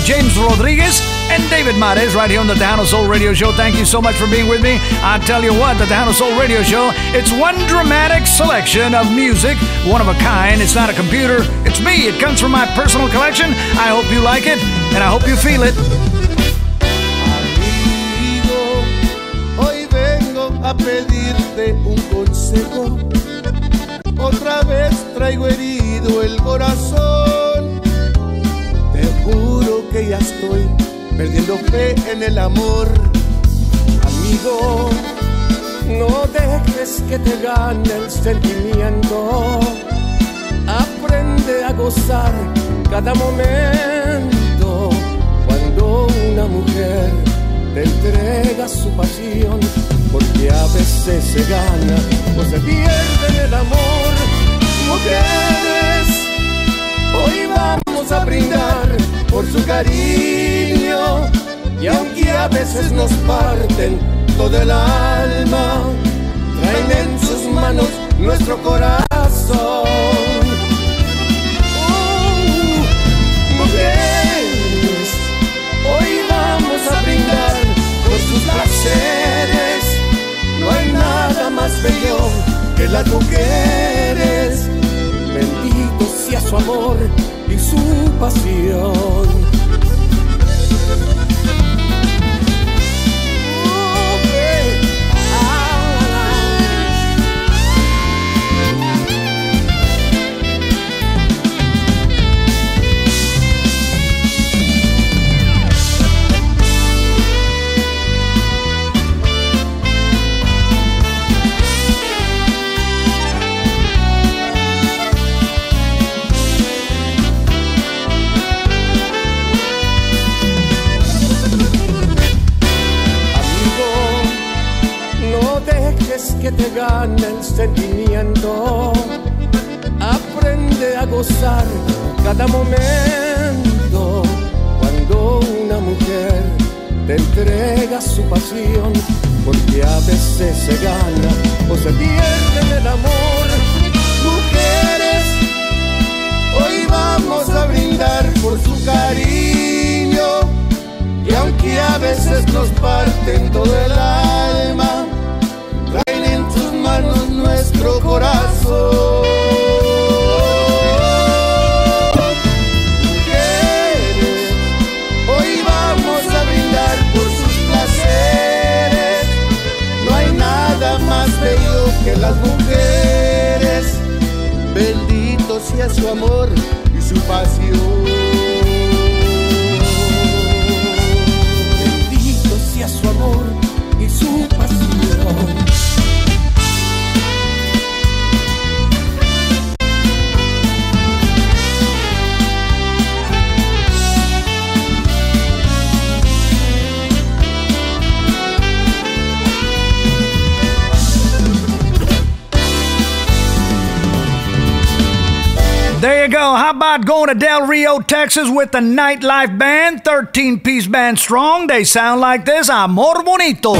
James Rodriguez and David Mares right here on the Tejano Soul Radio Show. Thank you so much for being with me. I tell you what, the Tejano Soul Radio Show, it's one dramatic selection of music, one of a kind. It's not a computer, it's me. It comes from my personal collection. I hope you like it, and I hope you feel it. A pedirte un consejo. Otra vez traigo herido el corazón. Ya estoy perdiendo fe en el amor. Amigo, No dejes que te gane el sentimiento. Aprende a gozar cada momento. Cuando una mujer te entrega su pasión, porque a veces se gana o se pierde el amor. Mujeres, hoy vamos a brindar por su cariño. Y aunque a veces nos parten todo el alma, traen en sus manos nuestro corazón. Uh, mujeres, hoy vamos a brindar por sus placeres. No hay nada más bello que las mujeres. Bendito sea su amor su pasión. Que te gane el sentimiento. Aprende a gozar cada momento. Cuando una mujer te entrega su pasión, porque a veces se gana o se pierde el amor. Mujeres, hoy vamos a brindar por su cariño. Y aunque a veces nos parten todo el alma, nuestro corazón. Mujeres, hoy vamos a brindar por sus placeres. No hay nada más bello que las mujeres. Bendito sea su amor y go. How about going to Del Rio, Texas with the Nightlife Band? 13 piece band strong. They sound like this Amor Bonito.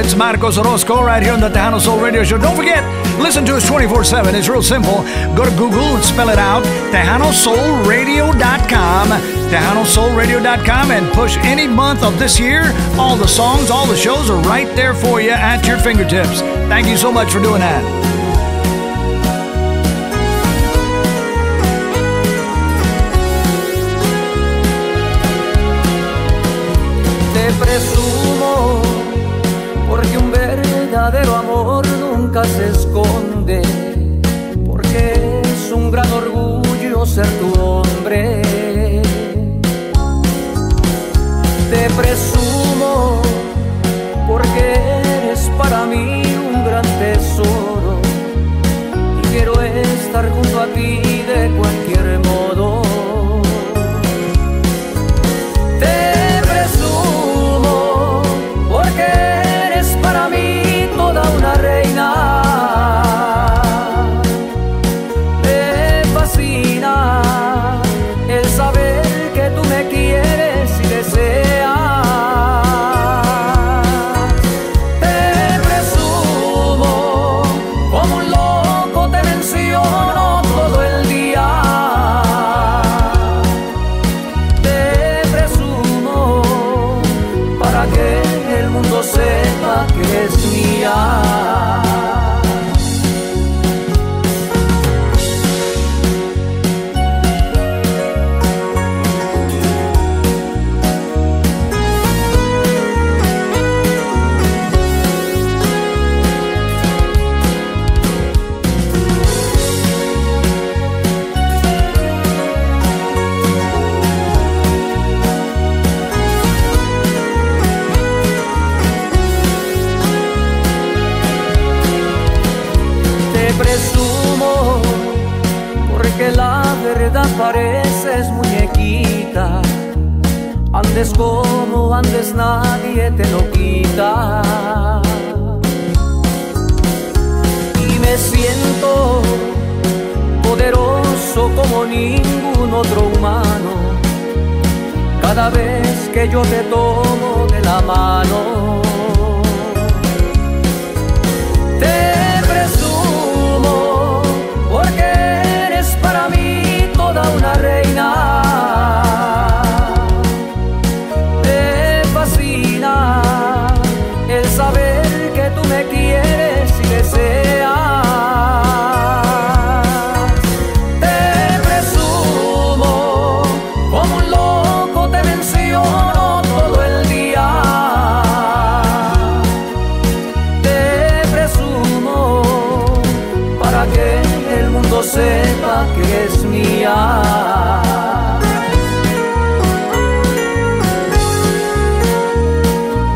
It's Marcos Orozco right here on the Tejano Soul Radio Show. Don't forget, listen to us 24 7. It's real simple. Go to Google and spell it out TejanoSoulRadio.com. TejanoSoulRadio.com and push any month of this year. All the songs, all the shows are right there for you at your fingertips. Thank you so much for doing that. Porque un verdadero amor nunca se esconde, porque es un gran orgullo ser tu hombre. Te Cada vez que yo te tomo de la mano. Menciono todo el día. Te presumo para que el mundo sepa que es mía.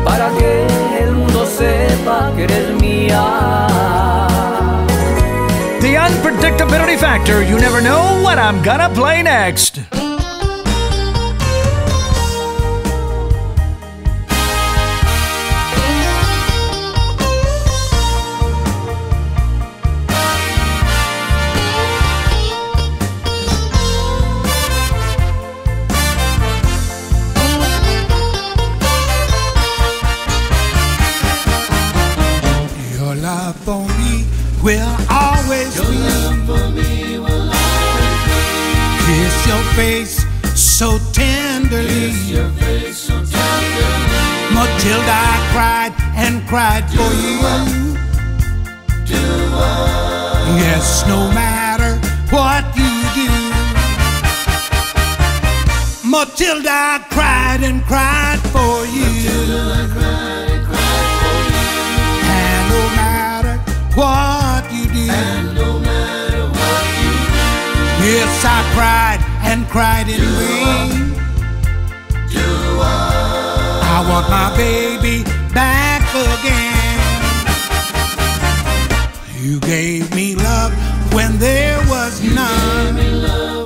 Para que el mundo sepa que eres mía. The unpredictability factor. You never know what I'm gonna play next. Matilda, I cried and cried for you. And no matter what you do. Yes, I cried and cried in vain. I want my baby back again. You gave me love when there was none.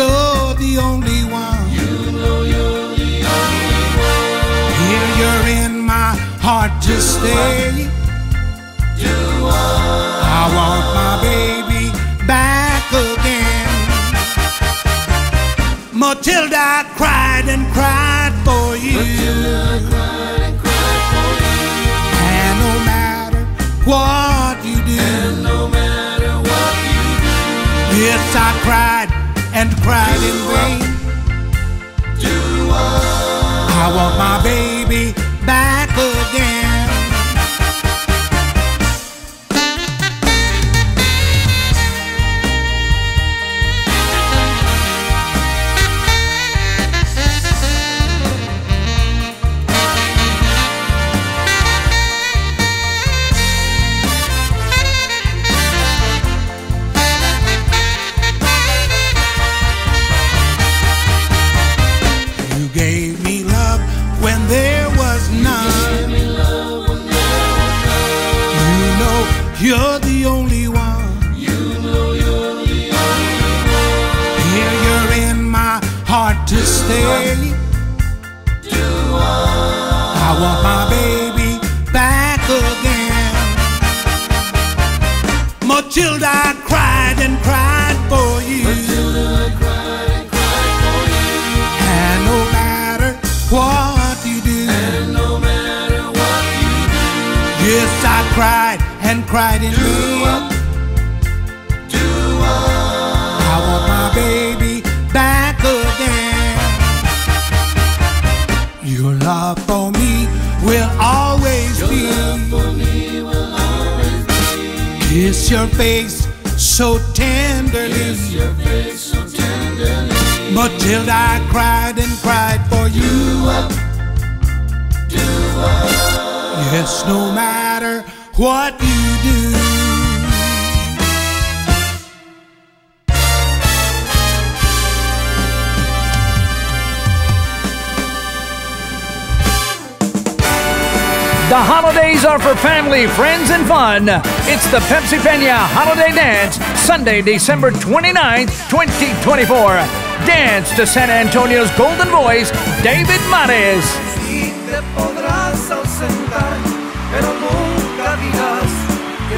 You know you're the only one. Here you're in my heart to stay. I want my baby back again. Matilda I cried and cried for you. And no matter what you do, yes, I cried and cried in vain. I want my baby fun. It's the Pepsi Pena Holiday Dance, Sunday, December 29th, 2024. Dance to San Antonio's golden voice, David Mares.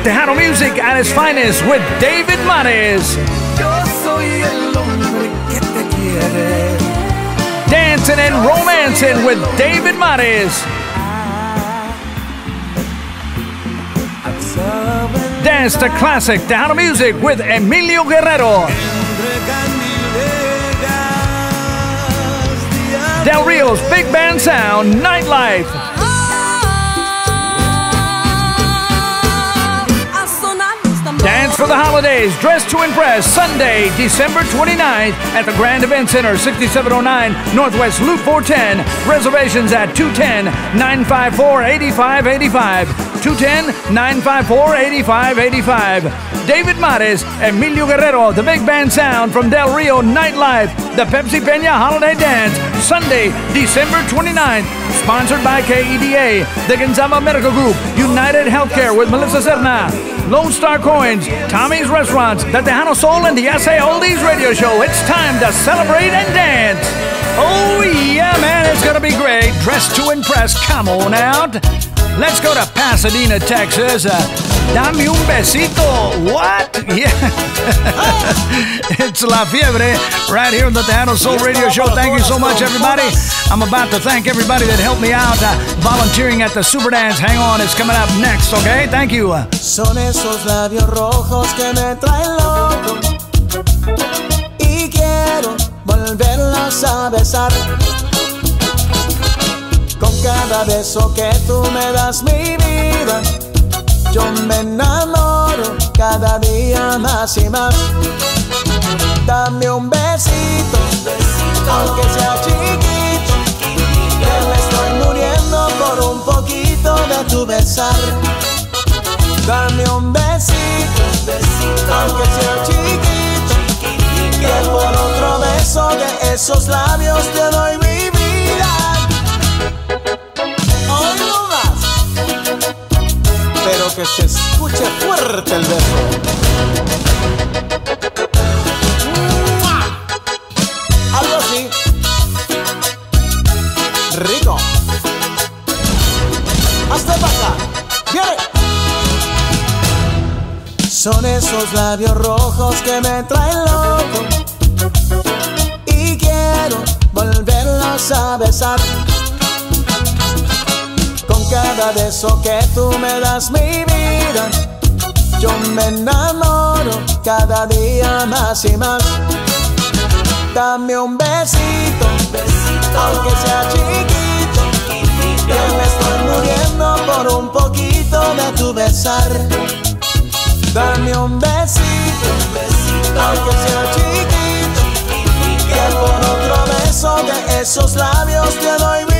Tejano Music at its finest with David Mares. Dancing and romancing with David Mares. Dance to classic Tejano Music with Emilio Guerrero. Del Rio's Big Band Sound Nightlife. Dance for the holidays, dress to impress, Sunday, December 29th at the Grand Event Center, 6709 Northwest Loop 410. Reservations at 210 954 8585. 210 954 8585. David Mares, Emilio Guerrero, the Big Band Sound from Del Rio Nightlife, the Pepsi Pena Holiday Dance, Sunday, December 29th. Sponsored by KEDA, the Gonzama Medical Group, United Healthcare with Melissa Serna, Lone Star Coins, Tommy's Restaurants, the Tejano Soul, and the SA Oldies Radio Show. It's time to celebrate and dance. Oh, yeah, man, it's gonna be great. Dressed to impress. Come on out. Let's go to Pasadena, Texas. Uh, dame un besito. What? Yeah. it's La Fiebre right here on the Tejano Soul Radio Show. Thank you so much, everybody. I'm about to thank everybody that helped me out uh, volunteering at the Super Dance. Hang on, it's coming up next, okay? Thank you. Uh, Son esos labios rojos que me traen loco y quiero volverlos a besar. Cada beso que tú me das mi vida, yo me enamoro cada día más y más. Dame un besito, aunque sea chiquito, que me estoy muriendo por un poquito de tu besar. Dame un besito, aunque sea chiquito, que por otro beso de esos labios te doy que se escuche fuerte el beso. ¡Mua! Algo así. Rico. Para acá. ¡Viene! Son esos labios rojos que me traen loco y quiero volverlos a besar. Cada beso que tú me das mi vida, yo me enamoro cada día más y más. Dame un besito, aunque sea chiquito, que me estoy muriendo por un poquito de tu besar. Dame un besito, aunque sea chiquito, que por otro beso de esos labios te doy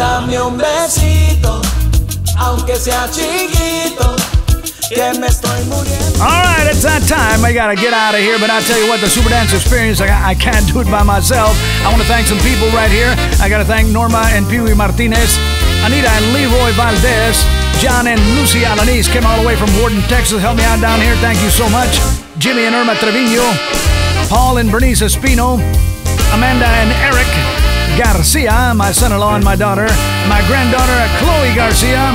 Dame un besito, aunque sea chiquito, que me estoy muriendo. All right, it's that time. I gotta get out of here, but I tell you what, the Super Dance experience, I, I can't do it by myself. I want to thank some people right here. I gotta thank Norma and Pee Wee Martinez, Anita and Leroy Valdez, John and Lucy Alanis came all the way from Warden, Texas. Help me out down here. Thank you so much. Jimmy and Irma Trevino, Paul and Bernice Espino, Amanda and Eric Garcia, my son-in-law and my daughter, my granddaughter Chloe Garcia,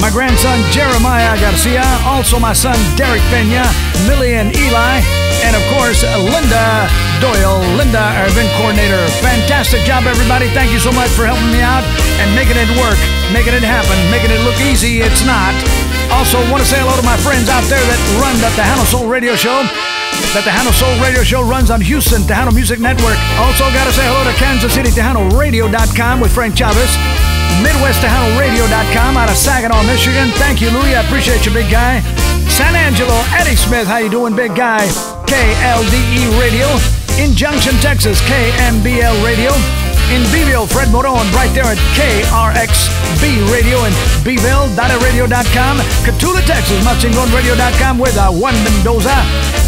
my grandson Jeremiah Garcia, also my son Derek Pena, Millie and Eli, and of course Linda Doyle, Linda, our event coordinator. Fantastic job, everybody. Thank you so much for helping me out and making it work, making it happen, making it look easy. It's not. Also, want to say hello to my friends out there that run the Tejano Soul Radio Show. That the Tejano Soul Radio Show runs on Houston Tejano Music Network. Also, got to say hello to Kansas City Tejano Radio.com with Frank Chavez. Midwest Tejano Radio.com out of Saginaw, Michigan. Thank you, Louie. I appreciate you, big guy. San Angelo, Eddie Smith. How you doing, big guy? KLDE Radio. In Junction, Texas, KMBL Radio. In Beeville, Fred Moron, right there at KRXB Radio and Beeville, Radio.com. Catula, Texas, MachingonRadio.com with uh, Juan Mendoza.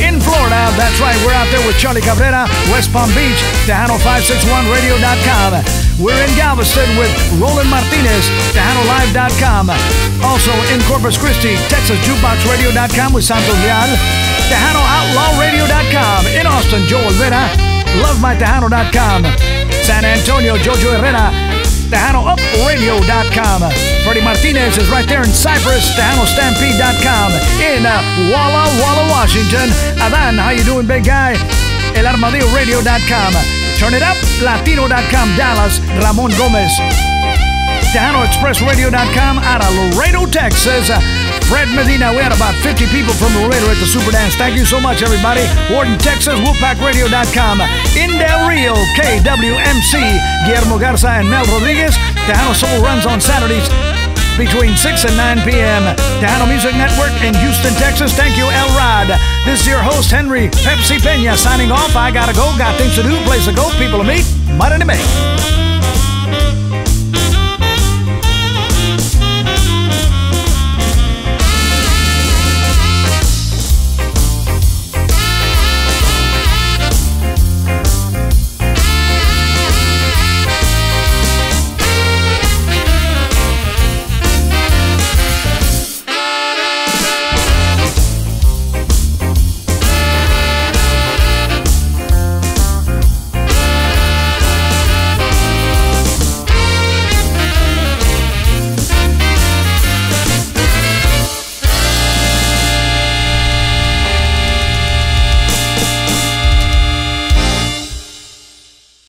In Florida, that's right, we're out there with Charlie Cabrera, West Palm Beach, Tejano561Radio.com. We're in Galveston with Roland Martinez, TejanoLive.com. Also in Corpus Christi, Texas, JukeboxRadio.com with Santos Leal. TejanoOutlawRadio.com. In Austin, Joel Vera, LoveMyTejano.com. San Antonio, Jojo Herrera, TejanoUpRadio.com. Freddie Martinez is right there in Cyprus, TejanoStampede.com. In uh, Walla Walla, Washington. Adan, how you doing, big guy? ElArmadilloRadio.com. Turn it up, Latino.com, Dallas, Ramon Gomez. TejanoExpressRadio.com out of Laredo, Texas. Fred Medina, we had about 50 people from Laredo at the Super Dance. Thank you so much, everybody. Warden, Texas, WolfpackRadio.com. In Del Rio, KWMC, Guillermo Garza and Mel Rodriguez. Tejano Soul runs on Saturdays between 6 and 9 p.m. Tejano Music Network in Houston, Texas. Thank you, El Rod. This is your host, Henry Pepsi Pena, signing off. I gotta go, got things to do, place to go, people to meet, money to make.